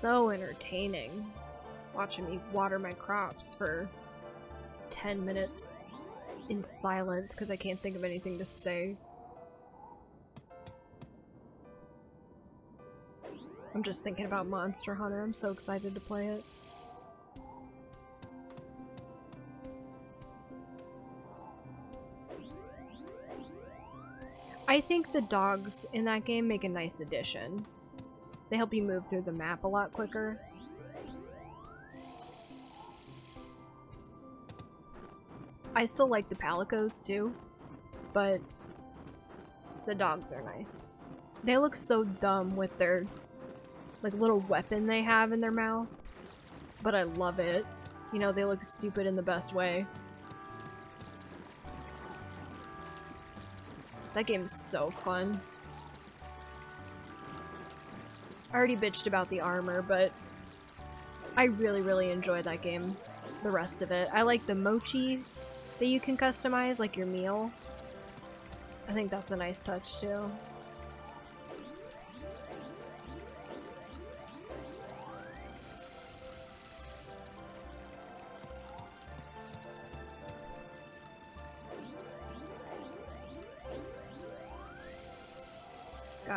So entertaining watching me water my crops for 10 minutes in silence because I can't think of anything to say. I'm just thinking about Monster Hunter. I'm so excited to play it. I think the dogs in that game make a nice addition. They help you move through the map a lot quicker. I still like the palicos too, but the dogs are nice. They look so dumb with their like little weapon they have in their mouth, but I love it. You know, they look stupid in the best way. That game is so fun. I already bitched about the armor, but I really, really enjoy that game. The rest of it. I like the mochi that you can customize, like your meal. I think that's a nice touch too.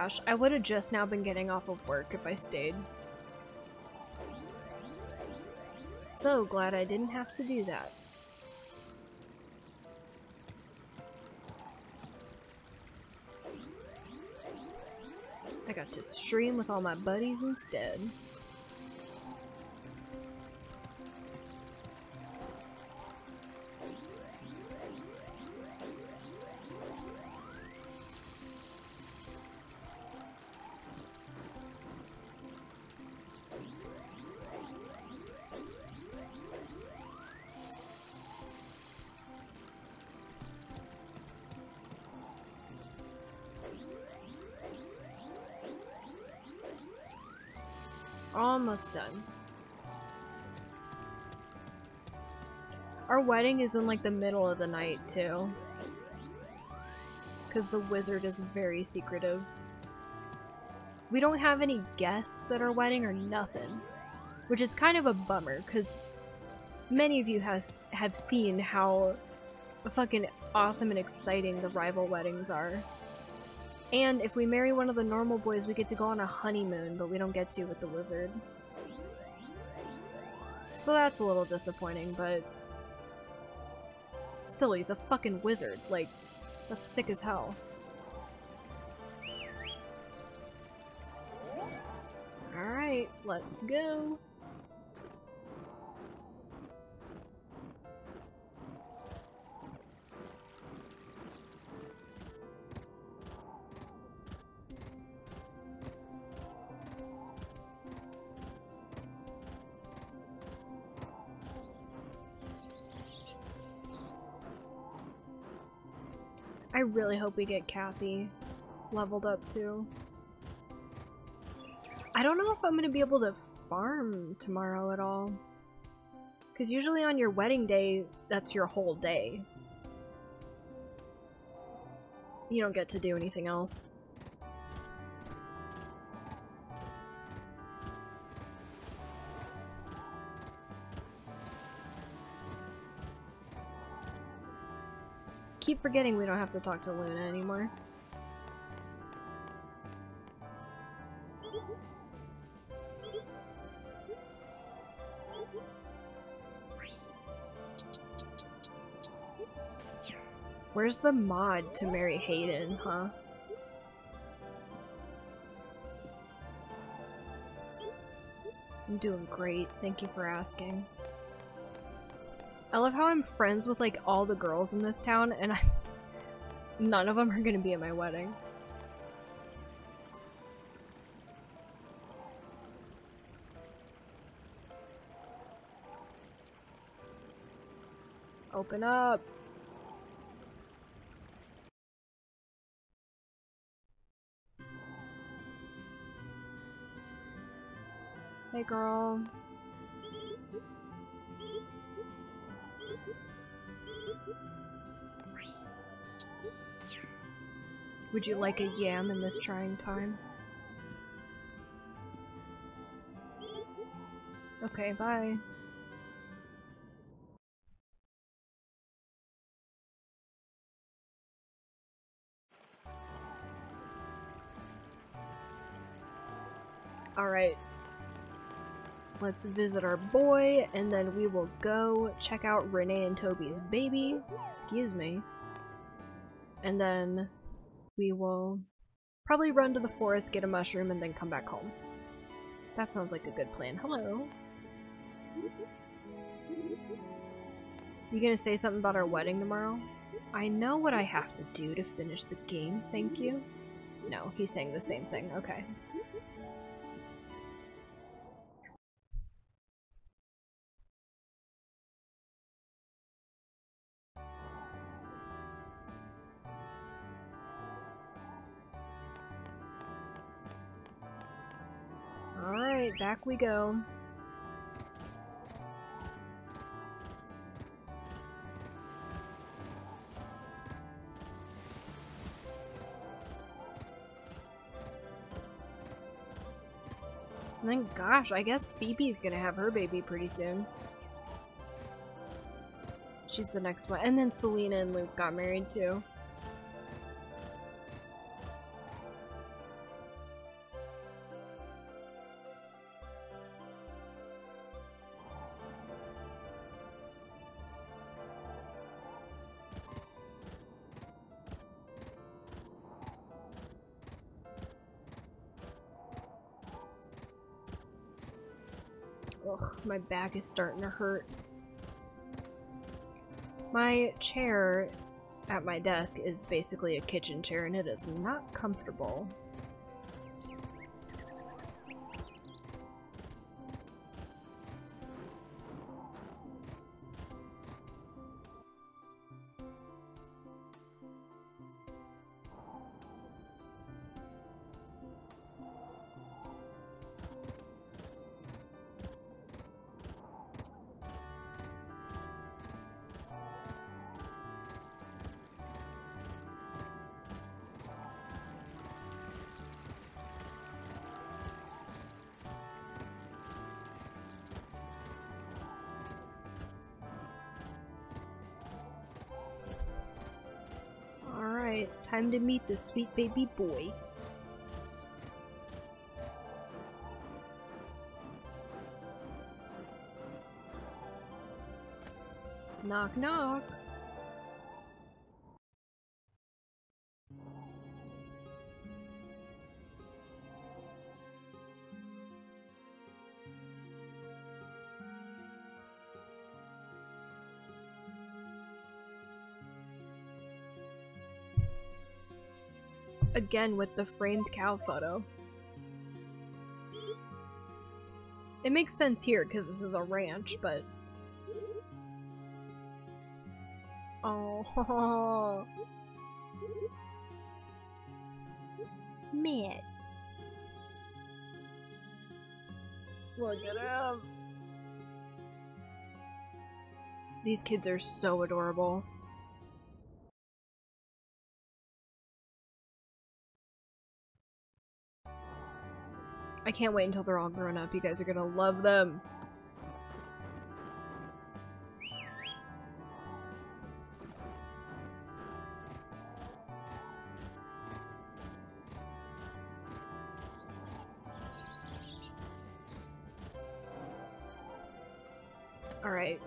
Gosh, I would have just now been getting off of work if I stayed. So glad I didn't have to do that. I got to stream with all my buddies instead. Almost done. Our wedding is in like the middle of the night too. Because the wizard is very secretive. We don't have any guests at our wedding or nothing. Which is kind of a bummer because many of you has, have seen how fucking awesome and exciting the rival weddings are. And if we marry one of the normal boys, we get to go on a honeymoon, but we don't get to with the wizard. So that's a little disappointing, but... Still, he's a fucking wizard. Like, that's sick as hell. Alright, let's go. Really hope we get Kathy leveled up too. I don't know if I'm going to be able to farm tomorrow at all. Because usually on your wedding day, that's your whole day. You don't get to do anything else. Keep forgetting we don't have to talk to Luna anymore. Where's the mod to marry Hayden, huh? I'm doing great, thank you for asking. I love how I'm friends with like all the girls in this town and I none of them are gonna be at my wedding. Open up. Hey girl. Would you like a yam in this trying time? Okay, bye. Alright. Let's visit our boy, and then we will go check out Renee and Toby's baby. Excuse me. And then we will probably run to the forest, get a mushroom, and then come back home. That sounds like a good plan. Hello. You gonna say something about our wedding tomorrow? I know what I have to do to finish the game, thank you. No, he's saying the same thing. Okay. Back we go. And then, gosh, I guess Phoebe's gonna have her baby pretty soon. She's the next one. And then Selena and Luke got married too. My back is starting to hurt. My chair at my desk is basically a kitchen chair and it is not comfortable. To meet the sweet baby boy. Knock knock. Again with the framed cow photo. It makes sense here because this is a ranch, but... Oh, Mitt. Look at him. These kids are so adorable. Can't wait until they're all grown up. You guys are gonna love them. Alright.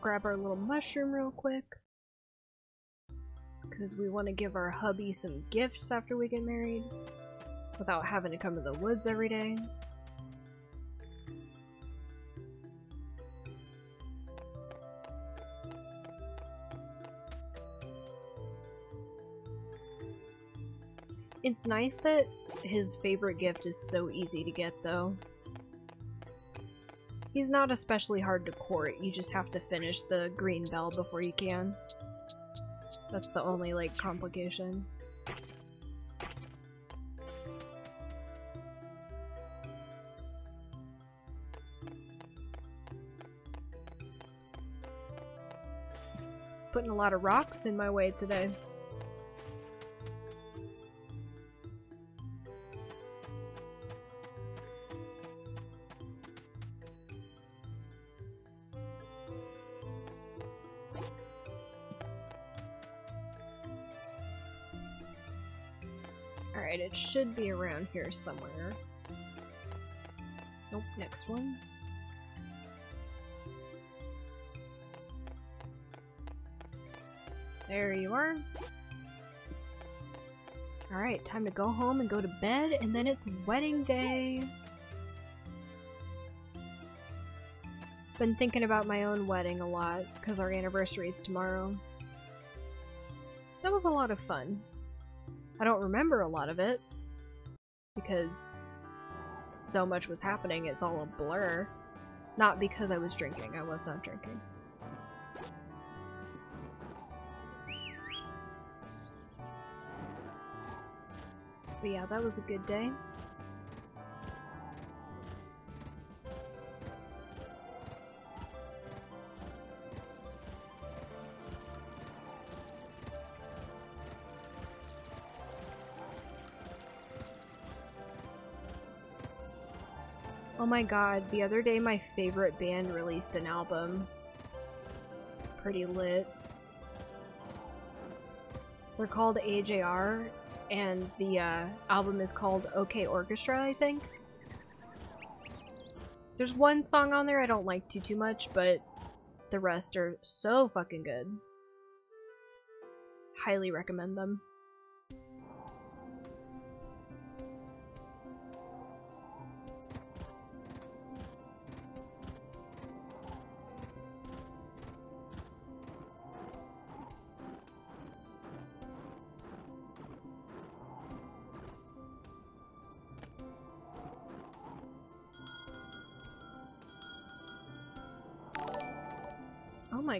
Grab our little mushroom real quick. Because we want to give our hubby some gifts after we get married without having to come to the woods every day. It's nice that his favorite gift is so easy to get, though. He's not especially hard to court, you just have to finish the green bell before you can. That's the only, like, complication. A lot of rocks in my way today. Alright, it should be around here somewhere. Nope, next one. There you are. Alright, time to go home and go to bed, and then it's wedding day. Been thinking about my own wedding a lot, because our anniversary is tomorrow. That was a lot of fun. I don't remember a lot of it, because so much was happening, it's all a blur. Not because I was drinking, I was not drinking. But yeah, that was a good day. Oh my god, the other day my favorite band released an album. Pretty lit. They're called AJR, and the uh, album is called OK Orchestra, I think. There's one song on there I don't like too too much, but the rest are so fucking good. Highly recommend them.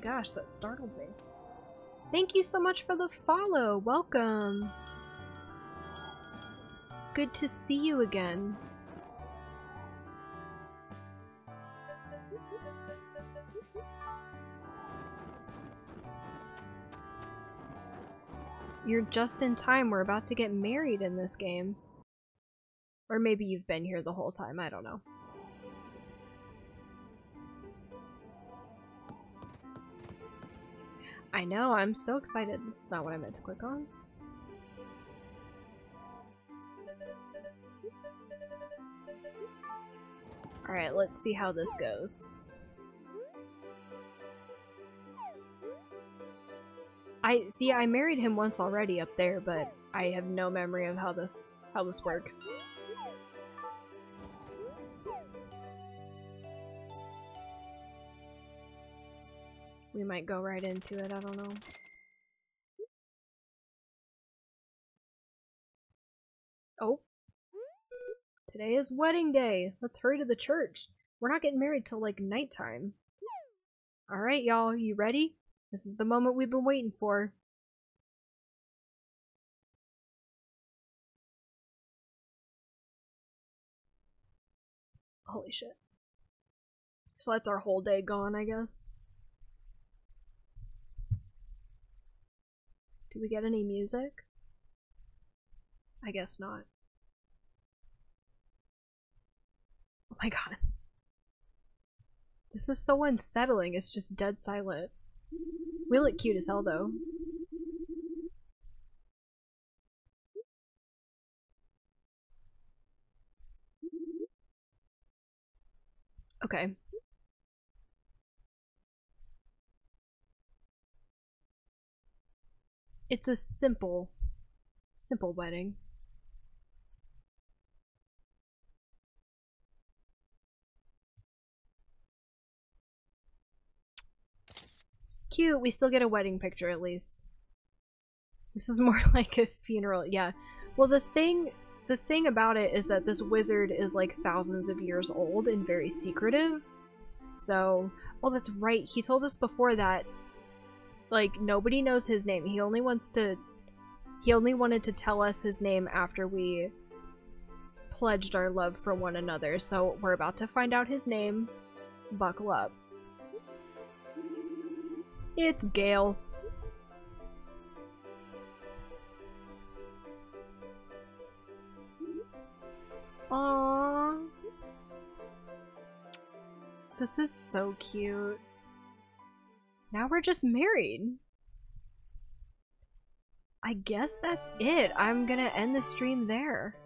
Gosh, that startled me. Thank you so much for the follow. Welcome. Good to see you again. You're just in time. We're about to get married in this game. Or maybe you've been here the whole time. I don't know. I know, I'm so excited. This is not what I meant to click on. Alright, let's see how this goes. I- see, I married him once already up there, but I have no memory of how this- how this works. We might go right into it, I don't know. Oh. Today is wedding day. Let's hurry to the church. We're not getting married till like nighttime. Alright, y'all, you ready? This is the moment we've been waiting for. Holy shit. So that's our whole day gone, I guess. Do we get any music? I guess not. Oh my god. This is so unsettling, it's just dead silent. We look cute as hell though. Okay. It's a simple, simple wedding. Cute, we still get a wedding picture at least. This is more like a funeral, yeah. Well, the thing the thing about it is that this wizard is like thousands of years old and very secretive. So, oh, that's right. He told us before that, like, nobody knows his name. He only wants to, he only wanted to tell us his name after we pledged our love for one another. So we're about to find out his name. Buckle up. It's Gale. Aww. This is so cute. Now we're just married. I guess that's it. I'm gonna end the stream there.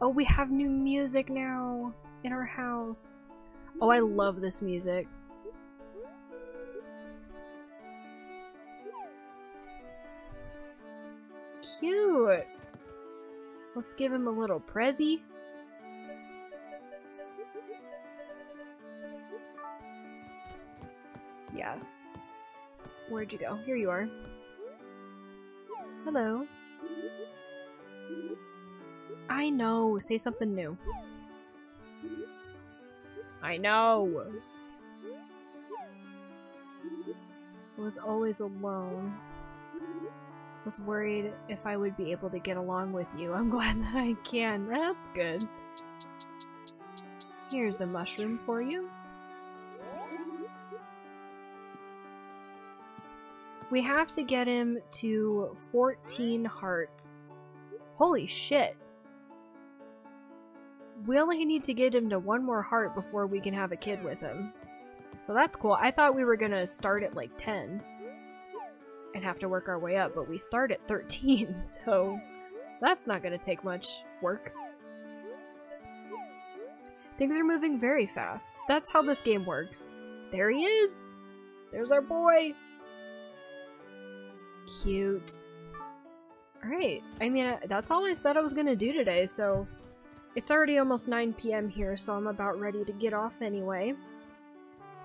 Oh, we have new music now in our house. Oh, I love this music. Cute. Let's give him a little prezi. Yeah. Where'd you go? Here you are. Hello. I know. Say something new. I know. I was always alone was worried if I would be able to get along with you. I'm glad that I can. That's good. Here's a mushroom for you. We have to get him to 14 hearts. Holy shit. We only need to get him to one more heart before we can have a kid with him. So that's cool. I thought we were gonna start at like 10 and have to work our way up, but we start at 13, so that's not to take much work. Things are moving very fast. That's how this game works. There he is! There's our boy! Cute. Alright, I mean, that's all I said I was gonna do today, so... It's already almost 9 p.m. here, so I'm about ready to get off anyway.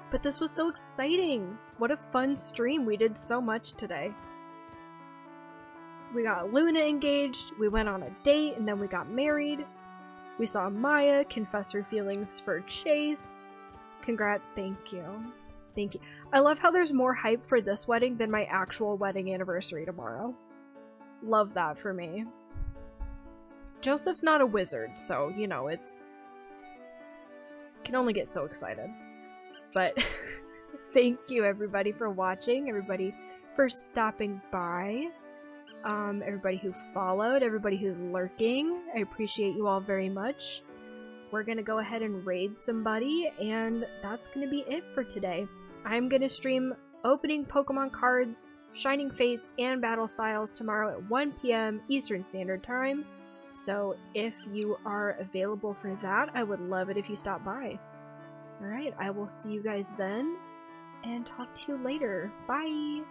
But this was so exciting! What a fun stream, we did so much today. We got Luna engaged, we went on a date, and then we got married. We saw Maya confess her feelings for Chase. Congrats, thank you. Thank you. I love how there's more hype for this wedding than my actual wedding anniversary tomorrow. Love that for me. Joseph's not a wizard, so, you know, it's... Can only get so excited. But thank you everybody for watching, everybody for stopping by, um, everybody who followed, everybody who's lurking. I appreciate you all very much. We're gonna go ahead and raid somebody, and that's gonna be it for today. I'm gonna stream opening Pokemon cards, Shining Fates, and Battle Styles tomorrow at 1 p.m. Eastern Standard Time. So if you are available for that, I would love it if you stop by. Alright, I will see you guys then, and talk to you later. Bye!